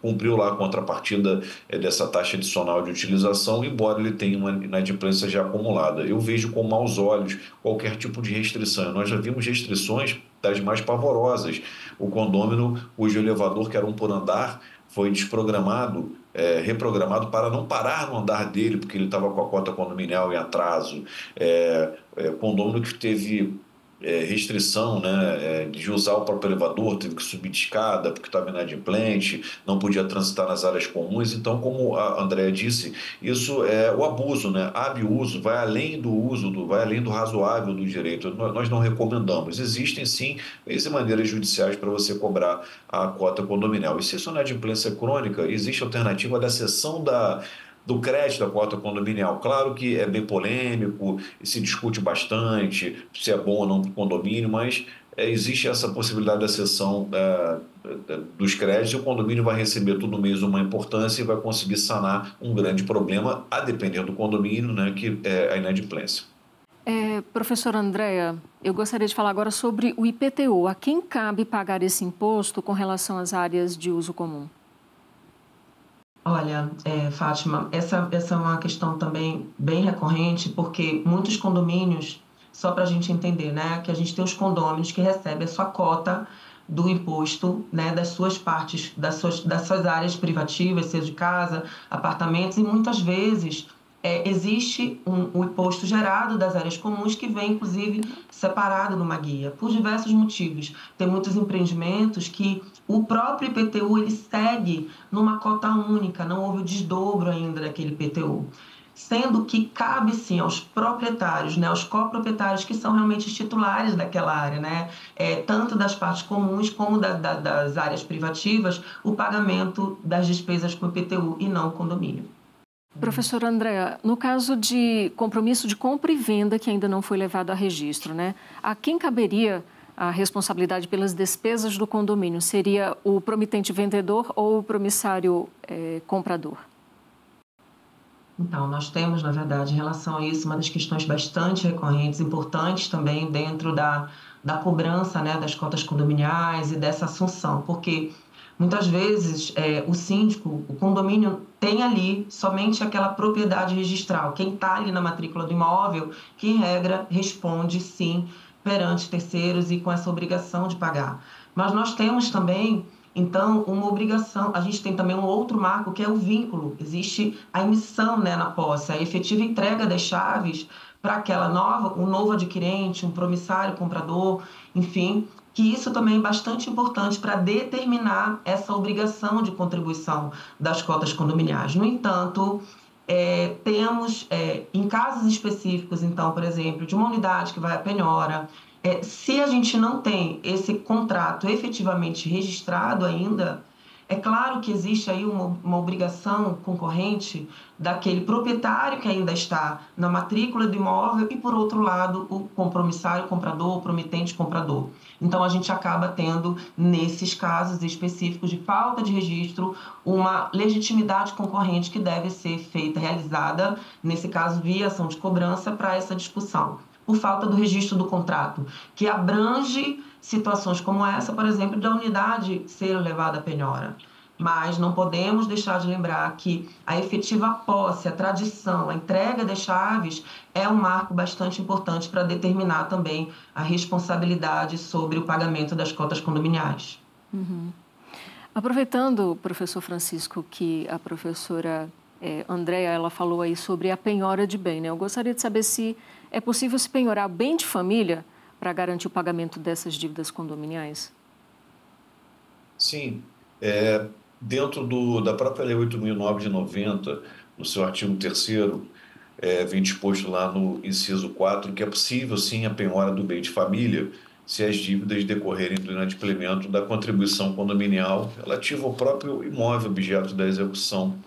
cumpriu lá a contrapartida é, dessa taxa adicional de utilização, embora ele tenha uma inadimplência já acumulada. Eu vejo com maus olhos qualquer tipo de restrição. Nós já vimos restrições das mais pavorosas. O condômino, cujo elevador, que era um por andar, foi desprogramado, é, reprogramado para não parar no andar dele, porque ele estava com a cota condominial em atraso. É, é, condômino que teve é, restrição né, é, de usar o próprio elevador, teve que subir de escada porque estava inadimplente, não podia transitar nas áreas comuns. Então, como a Andrea disse, isso é o abuso, né? abuso, vai além do uso, do, vai além do razoável do direito. Nós não recomendamos. Existem sim meios maneiras judiciais para você cobrar a cota condominial. E se isso é inadimplência crônica, existe alternativa da cessão da do crédito da cota condominial. Claro que é bem polêmico se discute bastante se é bom ou não para o condomínio, mas é, existe essa possibilidade da cessão é, dos créditos e o condomínio vai receber tudo mesmo uma importância e vai conseguir sanar um grande problema, a depender do condomínio, né, que é a inadimplência. É, professora Andréa, eu gostaria de falar agora sobre o IPTU. A quem cabe pagar esse imposto com relação às áreas de uso comum? Olha, é, Fátima, essa, essa é uma questão também bem recorrente, porque muitos condomínios, só para a gente entender, né, que a gente tem os condôminos que recebem a sua cota do imposto, né, das suas partes, das suas, das suas áreas privativas, seja de casa, apartamentos, e muitas vezes é, existe um, um, imposto gerado das áreas comuns que vem, inclusive, separado numa guia, por diversos motivos. Tem muitos empreendimentos que o próprio IPTU ele segue numa cota única, não houve o desdobro ainda daquele IPTU sendo que cabe sim aos proprietários, né, aos coproprietários que são realmente os titulares daquela área, né, é, tanto das partes comuns como da, da, das áreas privativas, o pagamento das despesas com o IPTU e não o condomínio. Professor Andréa, no caso de compromisso de compra e venda que ainda não foi levado a registro, né, a quem caberia a responsabilidade pelas despesas do condomínio? Seria o promitente vendedor ou o promissário é, comprador? Então, nós temos, na verdade, em relação a isso, uma das questões bastante recorrentes, importantes também dentro da, da cobrança né, das cotas condominiais e dessa assunção, porque muitas vezes é, o síndico, o condomínio tem ali somente aquela propriedade registral. Quem está ali na matrícula do imóvel, que em regra responde sim perante terceiros e com essa obrigação de pagar. Mas nós temos também então, uma obrigação, a gente tem também um outro marco que é o vínculo. Existe a emissão né, na posse, a efetiva entrega das chaves para aquela nova, um novo adquirente, um promissário, comprador, enfim, que isso também é bastante importante para determinar essa obrigação de contribuição das cotas condominiais. No entanto, é, temos, é, em casos específicos, então, por exemplo, de uma unidade que vai à penhora, é, se a gente não tem esse contrato efetivamente registrado ainda, é claro que existe aí uma, uma, obrigação concorrente daquele proprietário que ainda está na matrícula do imóvel e, por outro lado, o compromissário comprador, o promitente comprador. Então, a gente acaba tendo, nesses casos específicos de falta de registro, uma legitimidade concorrente que deve ser feita, realizada, nesse caso, via ação de cobrança, para essa discussão por falta do registro do contrato, que abrange situações como essa, por exemplo, da unidade ser levada à penhora. Mas não podemos deixar de lembrar que a efetiva posse, a tradição, a entrega das chaves é um marco bastante importante para determinar também a responsabilidade sobre o pagamento das cotas condominiais. Uhum. Aproveitando, professor Francisco, que a professora é, Andréa ela falou aí sobre a penhora de bem, né? Eu gostaria de saber se é possível se penhorar bem de família para garantir o pagamento dessas dívidas condominiais? Sim. É, dentro do, da própria Lei 8.009 de 90, no seu artigo 3 é, vem disposto lá no inciso 4 que é possível sim a penhora do bem de família se as dívidas decorrerem do inadimplemento da contribuição condominial relativa ao próprio imóvel objeto da execução.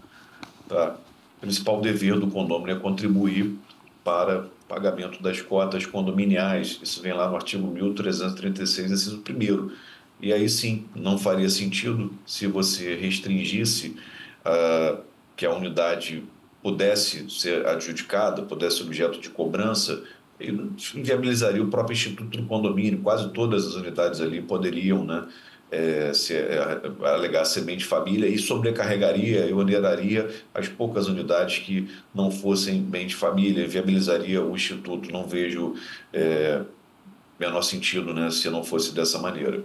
Tá? O principal dever do condomínio é contribuir para pagamento das cotas condominiais. Isso vem lá no artigo 1336, inciso 1 E aí sim, não faria sentido se você restringisse uh, que a unidade pudesse ser adjudicada, pudesse objeto de cobrança, inviabilizaria o próprio Instituto do Condomínio. Quase todas as unidades ali poderiam né, é, se, é, alegar semente família e sobrecarregaria e oneraria as poucas unidades que não fossem bem de família, viabilizaria o Instituto. Não vejo é, menor sentido né, se não fosse dessa maneira.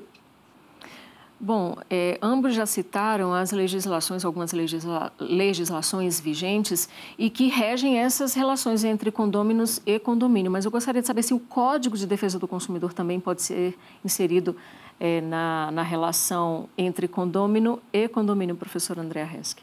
Bom, é, ambos já citaram as legislações, algumas legisla legislações vigentes e que regem essas relações entre condôminos e condomínio. Mas eu gostaria de saber se o Código de Defesa do Consumidor também pode ser inserido é, na, na relação entre condômino e condomínio, professor André Resk?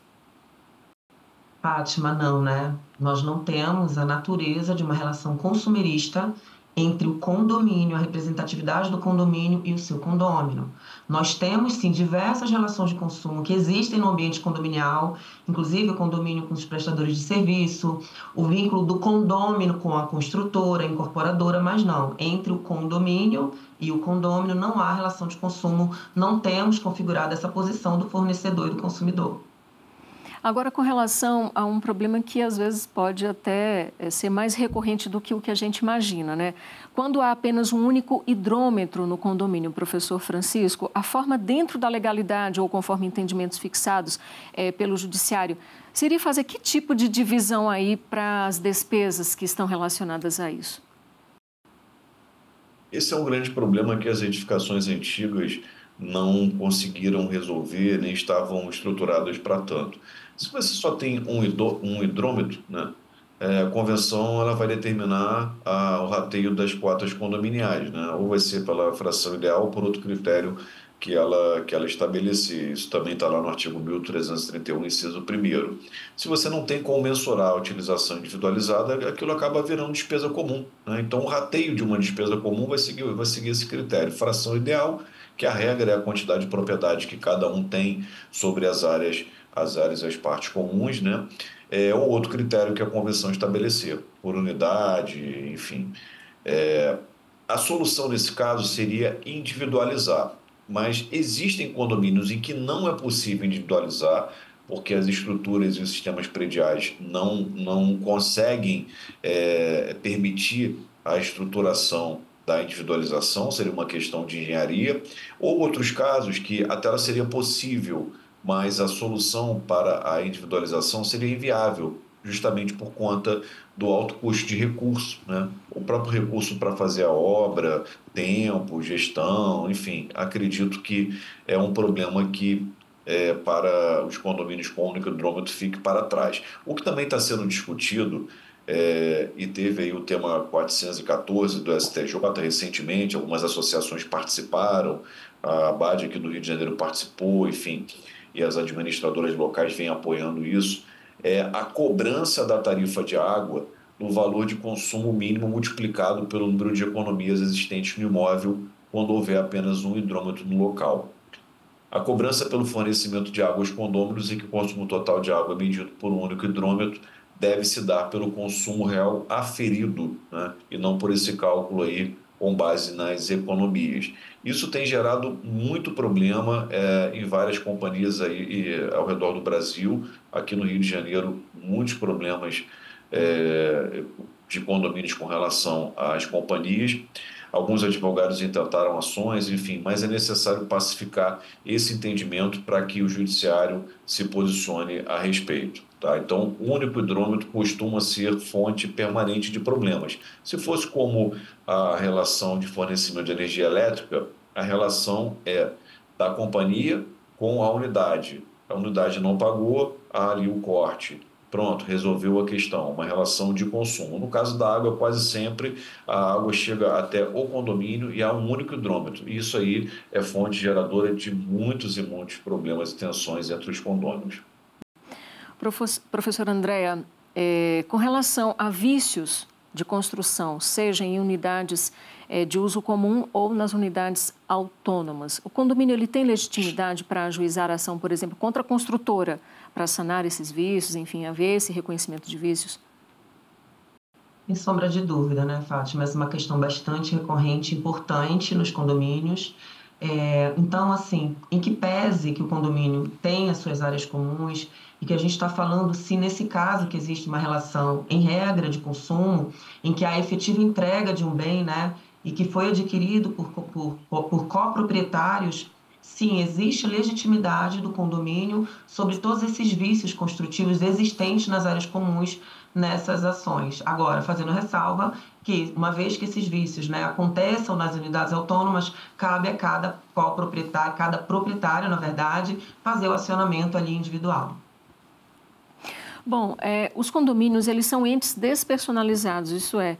Fátima, não, né? Nós não temos a natureza de uma relação consumerista entre o condomínio, a representatividade do condomínio e o seu condômino. Nós temos, sim, diversas relações de consumo que existem no ambiente condominial, inclusive o condomínio com os prestadores de serviço, o vínculo do condômino com a construtora, a incorporadora, mas não. Entre o condomínio e o condômino não há relação de consumo, não temos configurado essa posição do fornecedor e do consumidor. Agora, com relação a um problema que às vezes pode até eh, ser mais recorrente do que o que a gente imagina, né? Quando há apenas um único hidrômetro no condomínio, professor Francisco, a forma dentro da legalidade ou conforme entendimentos fixados é, pelo judiciário seria fazer que tipo de divisão aí para as despesas que estão relacionadas a isso? Esse é um grande problema que as edificações antigas não conseguiram resolver, nem estavam estruturadas para tanto. Se você só tem um, hidro, um hidrômetro, né, é, a convenção ela vai determinar a, o rateio das cotas condominiais, né? ou vai ser pela fração ideal ou por outro critério que ela, que ela estabelecer. Isso também está lá no artigo 1331, inciso 1. Se você não tem como mensurar a utilização individualizada, aquilo acaba virando despesa comum. Né? Então, o rateio de uma despesa comum vai seguir, vai seguir esse critério. Fração ideal, que a regra é a quantidade de propriedade que cada um tem sobre as áreas, as áreas as partes comuns, né? É, ou outro critério que a convenção estabelecer, por unidade, enfim. É, a solução nesse caso seria individualizar mas existem condomínios em que não é possível individualizar, porque as estruturas e os sistemas prediais não, não conseguem é, permitir a estruturação da individualização, seria uma questão de engenharia, ou outros casos que até ela seria possível, mas a solução para a individualização seria inviável, justamente por conta do alto custo de recurso, né? O próprio recurso para fazer a obra, tempo, gestão, enfim, acredito que é um problema que é, para os condomínios com único hidrômetro fique para trás. O que também está sendo discutido é, e teve aí o tema 414 do STJ recentemente, algumas associações participaram, a ABAD aqui do Rio de Janeiro participou, enfim, e as administradoras locais vêm apoiando isso é a cobrança da tarifa de água no valor de consumo mínimo multiplicado pelo número de economias existentes no imóvel quando houver apenas um hidrômetro no local. A cobrança pelo fornecimento de água aos condôminos em que o consumo total de água é medido por um único hidrômetro deve se dar pelo consumo real aferido, né? e não por esse cálculo aí com base nas economias. Isso tem gerado muito problema é, em várias companhias aí e, ao redor do Brasil. Aqui no Rio de Janeiro, muitos problemas é, de condomínios com relação às companhias. Alguns advogados intentaram ações, enfim, mas é necessário pacificar esse entendimento para que o judiciário se posicione a respeito. Tá? Então, o único hidrômetro costuma ser fonte permanente de problemas. Se fosse como a relação de fornecimento de energia elétrica, a relação é da companhia com a unidade. A unidade não pagou, há ali o corte. Pronto, resolveu a questão, uma relação de consumo. No caso da água, quase sempre a água chega até o condomínio e há um único hidrômetro. Isso aí é fonte geradora de muitos e muitos problemas e tensões entre os condôminos. Professora Andréa, é, com relação a vícios de construção, seja em unidades é, de uso comum ou nas unidades autônomas, o condomínio ele tem legitimidade para ajuizar a ação, por exemplo, contra a construtora, para sanar esses vícios, enfim, haver esse reconhecimento de vícios? Sem sombra de dúvida, né, Fátima? Essa é uma questão bastante recorrente, importante nos condomínios. É, então, assim, em que pese que o condomínio tenha suas áreas comuns e que a gente está falando se nesse caso que existe uma relação em regra de consumo, em que há efetiva entrega de um bem, né, e que foi adquirido por, por, por coproprietários, sim, existe legitimidade do condomínio sobre todos esses vícios construtivos existentes nas áreas comuns nessas ações. Agora, fazendo ressalva que, uma vez que esses vícios né, aconteçam nas unidades autônomas, cabe a cada coproprietário, cada proprietário, na verdade, fazer o acionamento ali individual. Bom, é, os condomínios, eles são entes despersonalizados, isso é,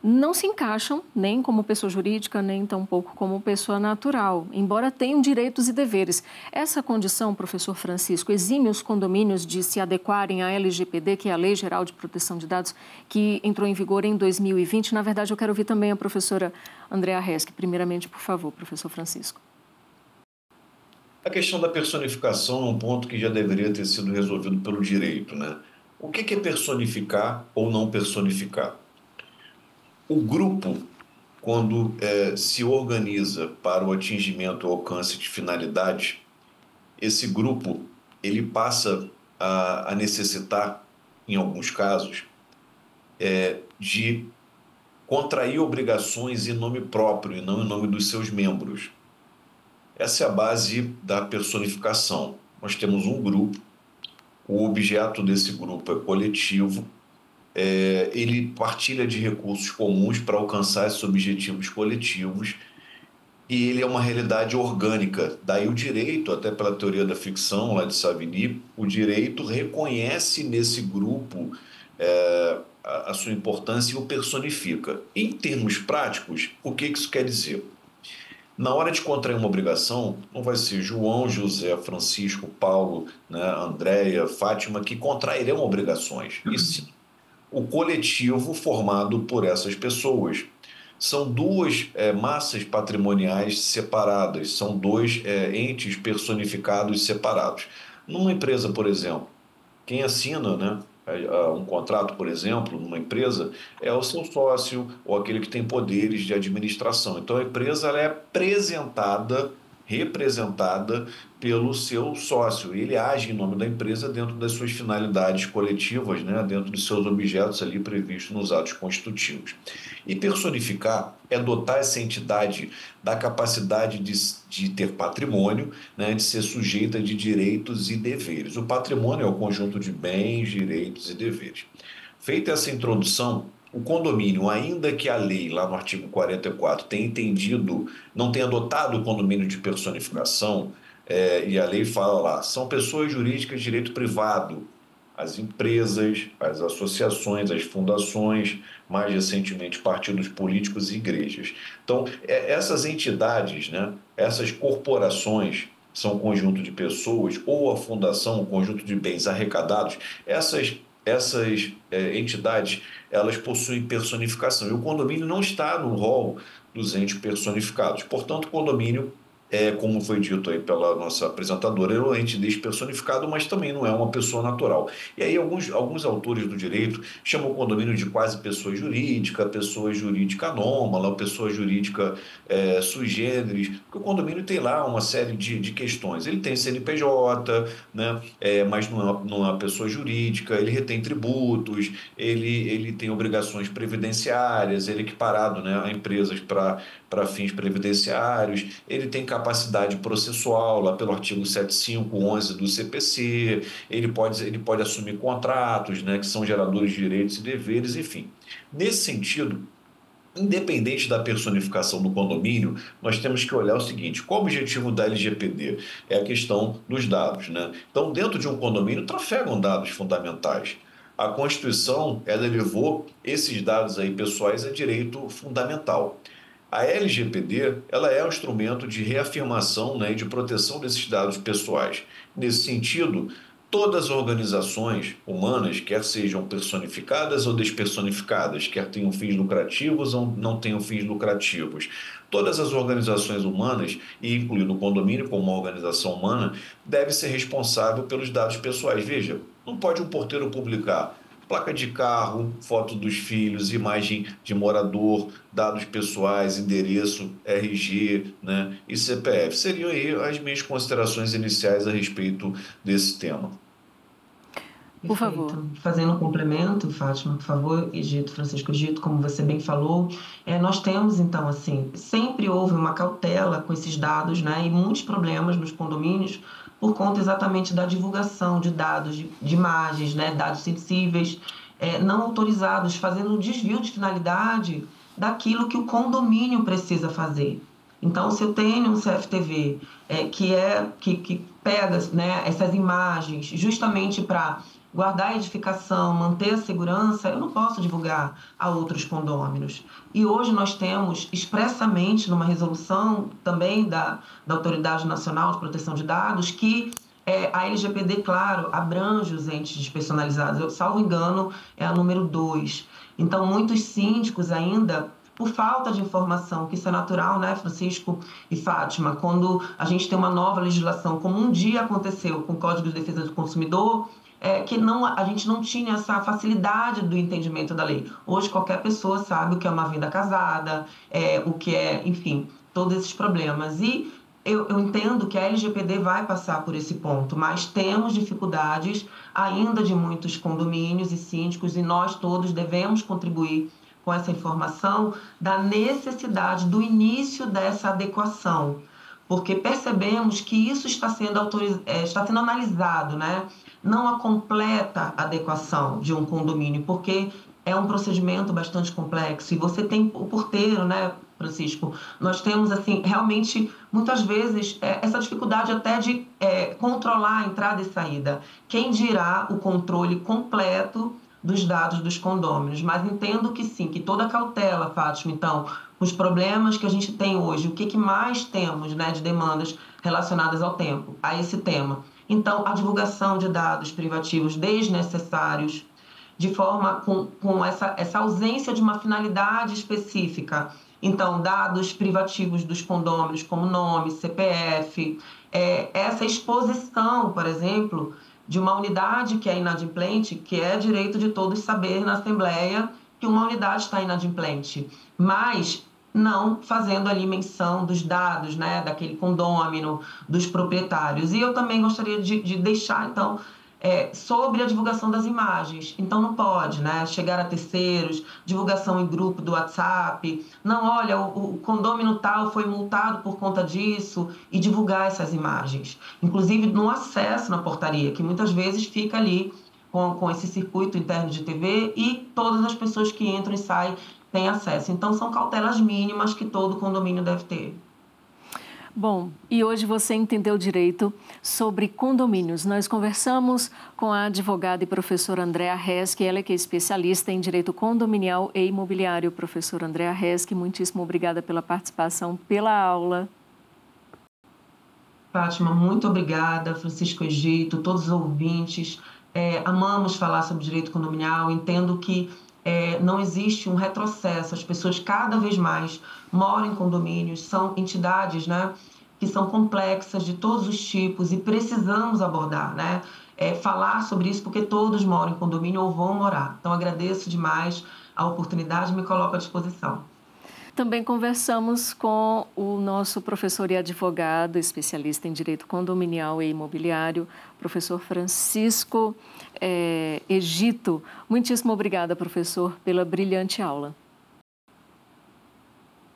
não se encaixam nem como pessoa jurídica, nem tampouco como pessoa natural, embora tenham direitos e deveres. Essa condição, professor Francisco, exime os condomínios de se adequarem à LGPD, que é a Lei Geral de Proteção de Dados, que entrou em vigor em 2020. Na verdade, eu quero ouvir também a professora Andrea Resk. Primeiramente, por favor, professor Francisco. A questão da personificação é um ponto que já deveria ter sido resolvido pelo direito, né? O que é personificar ou não personificar? O grupo, quando é, se organiza para o atingimento ou alcance de finalidade, esse grupo ele passa a, a necessitar, em alguns casos, é, de contrair obrigações em nome próprio e não em nome dos seus membros. Essa é a base da personificação. Nós temos um grupo, o objeto desse grupo é coletivo é, ele partilha de recursos comuns para alcançar esses objetivos coletivos e ele é uma realidade orgânica. Daí o direito, até pela teoria da ficção lá de Savigny, o direito reconhece nesse grupo é, a, a sua importância e o personifica. Em termos práticos, o que isso quer dizer? Na hora de contrair uma obrigação, não vai ser João, José, Francisco, Paulo, né, Andréia, Fátima que contrairão obrigações, e sim o coletivo formado por essas pessoas. São duas é, massas patrimoniais separadas, são dois é, entes personificados separados. Numa empresa, por exemplo, quem assina né, um contrato, por exemplo, numa empresa, é o seu sócio ou aquele que tem poderes de administração. Então a empresa é apresentada representada pelo seu sócio. Ele age em nome da empresa dentro das suas finalidades coletivas, né? dentro dos seus objetos ali previstos nos atos constitutivos. E personificar é dotar essa entidade da capacidade de, de ter patrimônio, né? de ser sujeita de direitos e deveres. O patrimônio é o conjunto de bens, direitos e deveres. Feita essa introdução, o condomínio, ainda que a lei, lá no artigo 44, tenha entendido, não tenha adotado o condomínio de personificação, é, e a lei fala lá, são pessoas jurídicas de direito privado, as empresas, as associações, as fundações, mais recentemente partidos políticos e igrejas. Então, é, essas entidades, né, essas corporações, são um conjunto de pessoas, ou a fundação, um conjunto de bens arrecadados, essas essas é, entidades elas possuem personificação e o condomínio não está no rol dos entes personificados. Portanto, o condomínio é, como foi dito aí pela nossa apresentadora, é um ente despersonificado, mas também não é uma pessoa natural. E aí alguns, alguns autores do direito chamam o condomínio de quase pessoa jurídica, pessoa jurídica anômala, pessoa jurídica é, sui generis, porque o condomínio tem lá uma série de, de questões. Ele tem CNPJ, né, é, mas não é, não é uma pessoa jurídica, ele retém tributos, ele, ele tem obrigações previdenciárias, ele é equiparado né, a empresas para fins previdenciários, ele tem capacidade capacidade processual, lá pelo artigo 7511 do CPC, ele pode, ele pode assumir contratos, né, que são geradores de direitos e deveres, enfim. Nesse sentido, Independente da personificação do condomínio, nós temos que olhar o seguinte: qual o objetivo da LGPD? É a questão dos dados. Né? Então, dentro de um condomínio, trafegam dados fundamentais. A Constituição ela elevou esses dados aí pessoais a direito fundamental. A LGPD ela é um instrumento de reafirmação né, e de proteção desses dados pessoais. Nesse sentido, todas as organizações humanas, quer sejam personificadas ou despersonificadas, quer tenham fins lucrativos ou não tenham fins lucrativos, todas as organizações humanas, e incluindo o condomínio como uma organização humana, deve ser responsável pelos dados pessoais. Veja, não pode um porteiro publicar placa de carro, foto dos filhos, imagem de morador, dados pessoais, endereço, RG né, e CPF. Seriam aí as minhas considerações iniciais a respeito desse tema. Por favor. Fazendo um complemento, Fátima, por favor, Egito, Francisco Egito, como você bem falou, é, nós temos, então, assim, sempre houve uma cautela com esses dados, né, e muitos problemas nos condomínios, por conta exatamente da divulgação de dados, de, de imagens, né, dados sensíveis, é, não autorizados, fazendo um desvio de finalidade daquilo que o condomínio precisa fazer. Então, se eu tenho um CFTV é, que é que, que pega né, essas imagens justamente para guardar a edificação, manter a segurança, eu não posso divulgar a outros condôminos. E hoje nós temos expressamente numa resolução também da, da Autoridade Nacional de Proteção de Dados que é, a LGPD, claro, abrange os entes despersonalizados. Eu, salvo engano, é a número 2. Então, muitos síndicos ainda por falta de informação, que isso é natural, né, Francisco e Fátima? Quando a gente tem uma nova legislação, como um dia aconteceu com o Código de Defesa do Consumidor, é, que não, a gente não tinha essa facilidade do entendimento da lei. Hoje qualquer pessoa sabe o que é uma venda casada, é, o que é, enfim, todos esses problemas. E eu, eu, entendo que a LGPD vai passar por esse ponto, mas temos dificuldades ainda de muitos condomínios e síndicos e nós todos devemos contribuir com essa informação da necessidade do início dessa adequação, porque percebemos que isso está sendo, autoriz... É, está sendo analisado, né? Não a completa adequação de um condomínio, porque é um procedimento bastante complexo e você tem o porteiro, né, Francisco? Nós temos, assim, realmente, muitas vezes, é, essa dificuldade até de é, controlar a entrada e saída. Quem dirá o controle completo dos dados dos condôminos. Mas entendo que sim, que toda cautela, Fátima, então, os problemas que a gente tem hoje, o que, que mais temos né, de demandas relacionadas ao tempo, a esse tema. Então, a divulgação de dados privativos desnecessários, de forma com, com essa, essa ausência de uma finalidade específica. Então, dados privativos dos condôminos, como nome, CPF, é, essa exposição, por exemplo, de uma unidade que é inadimplente, que é direito de todos saber na Assembleia que uma unidade está inadimplente, mas não fazendo ali menção dos dados, né, daquele condômino, dos proprietários. E eu também gostaria de, de deixar, então, é, sobre a divulgação das imagens. Então não pode, né? Chegar a terceiros, divulgação em grupo do WhatsApp. Não, olha, o, o condômino tal foi multado por conta disso e divulgar essas imagens. Inclusive no acesso na portaria, que muitas vezes fica ali com, com esse circuito interno de TV e todas as pessoas que entram e saem têm acesso. Então são cautelas mínimas que todo condomínio deve ter. Bom, e hoje você entendeu direito sobre condomínios. Nós conversamos com a advogada e professora Andréa Resk, ela é que é especialista em direito condominial e imobiliário. Professora Andréa Resk, muitíssimo obrigada pela participação, pela aula. Fátima, muito obrigada. Francisco Egito, todos os ouvintes. É, amamos falar sobre direito condominial. Entendo que é, não existe um retrocesso. As pessoas cada vez mais moram em condomínios, são entidades né, que são complexas de todos os tipos e precisamos abordar, né? É, falar sobre isso porque todos moram em condomínio ou vão morar. Então agradeço demais a oportunidade e me coloco à disposição. Também conversamos com o nosso professor e advogado, especialista em direito condominial e imobiliário, professor Francisco é, Egito. Muitíssimo obrigada, professor, pela brilhante aula.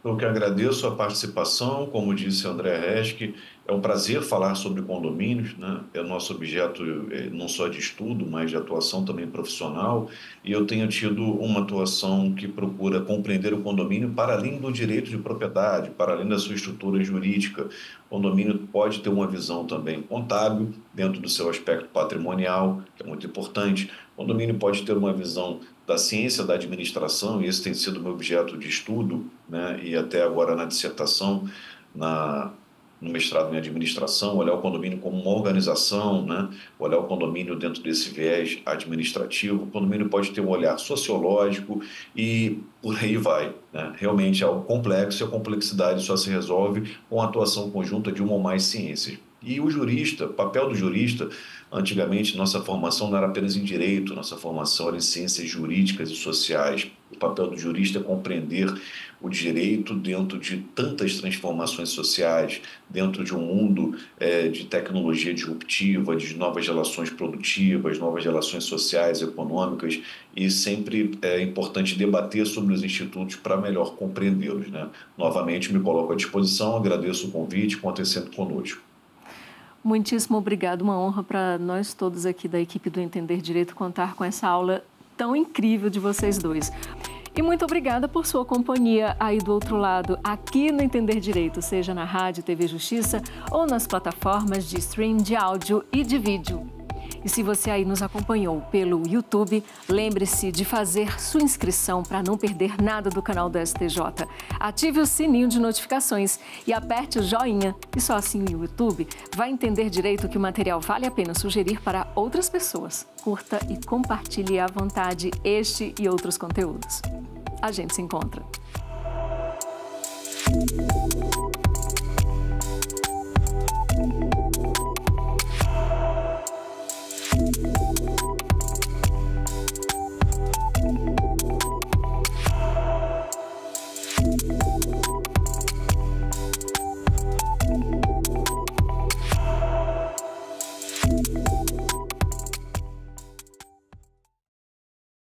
Eu que agradeço a participação, como disse André Resch, é um prazer falar sobre condomínios, né? é nosso objeto é, não só de estudo, mas de atuação também profissional, e eu tenho tido uma atuação que procura compreender o condomínio para além do direito de propriedade, para além da sua estrutura jurídica. O condomínio pode ter uma visão também contábil, dentro do seu aspecto patrimonial, que é muito importante. O condomínio pode ter uma visão da ciência da administração, e esse tem sido meu objeto de estudo, né? e até agora na dissertação, na no mestrado em administração, olhar o condomínio como uma organização, né? olhar o condomínio dentro desse viés administrativo. O condomínio pode ter um olhar sociológico e por aí vai. Né? Realmente é algo complexo e a complexidade só se resolve com a atuação conjunta de uma ou mais ciências. E o jurista, o papel do jurista, antigamente nossa formação não era apenas em direito, nossa formação era em ciências jurídicas e sociais. O papel do jurista é compreender o direito dentro de tantas transformações sociais, dentro de um mundo é, de tecnologia disruptiva, de novas relações produtivas, novas relações sociais, econômicas, e sempre é importante debater sobre os institutos para melhor compreendê-los. Né? Novamente, me coloco à disposição, agradeço o convite, contem sempre conosco. Muitíssimo obrigado, uma honra para nós todos aqui da equipe do Entender Direito contar com essa aula tão incrível de vocês dois. E muito obrigada por sua companhia aí do outro lado, aqui no Entender Direito, seja na Rádio TV Justiça ou nas plataformas de stream de áudio e de vídeo. E se você aí nos acompanhou pelo YouTube, lembre-se de fazer sua inscrição para não perder nada do canal do STJ. Ative o sininho de notificações e aperte o joinha, e só assim o YouTube vai entender direito que o material vale a pena sugerir para outras pessoas. Curta e compartilhe à vontade este e outros conteúdos. A gente se encontra.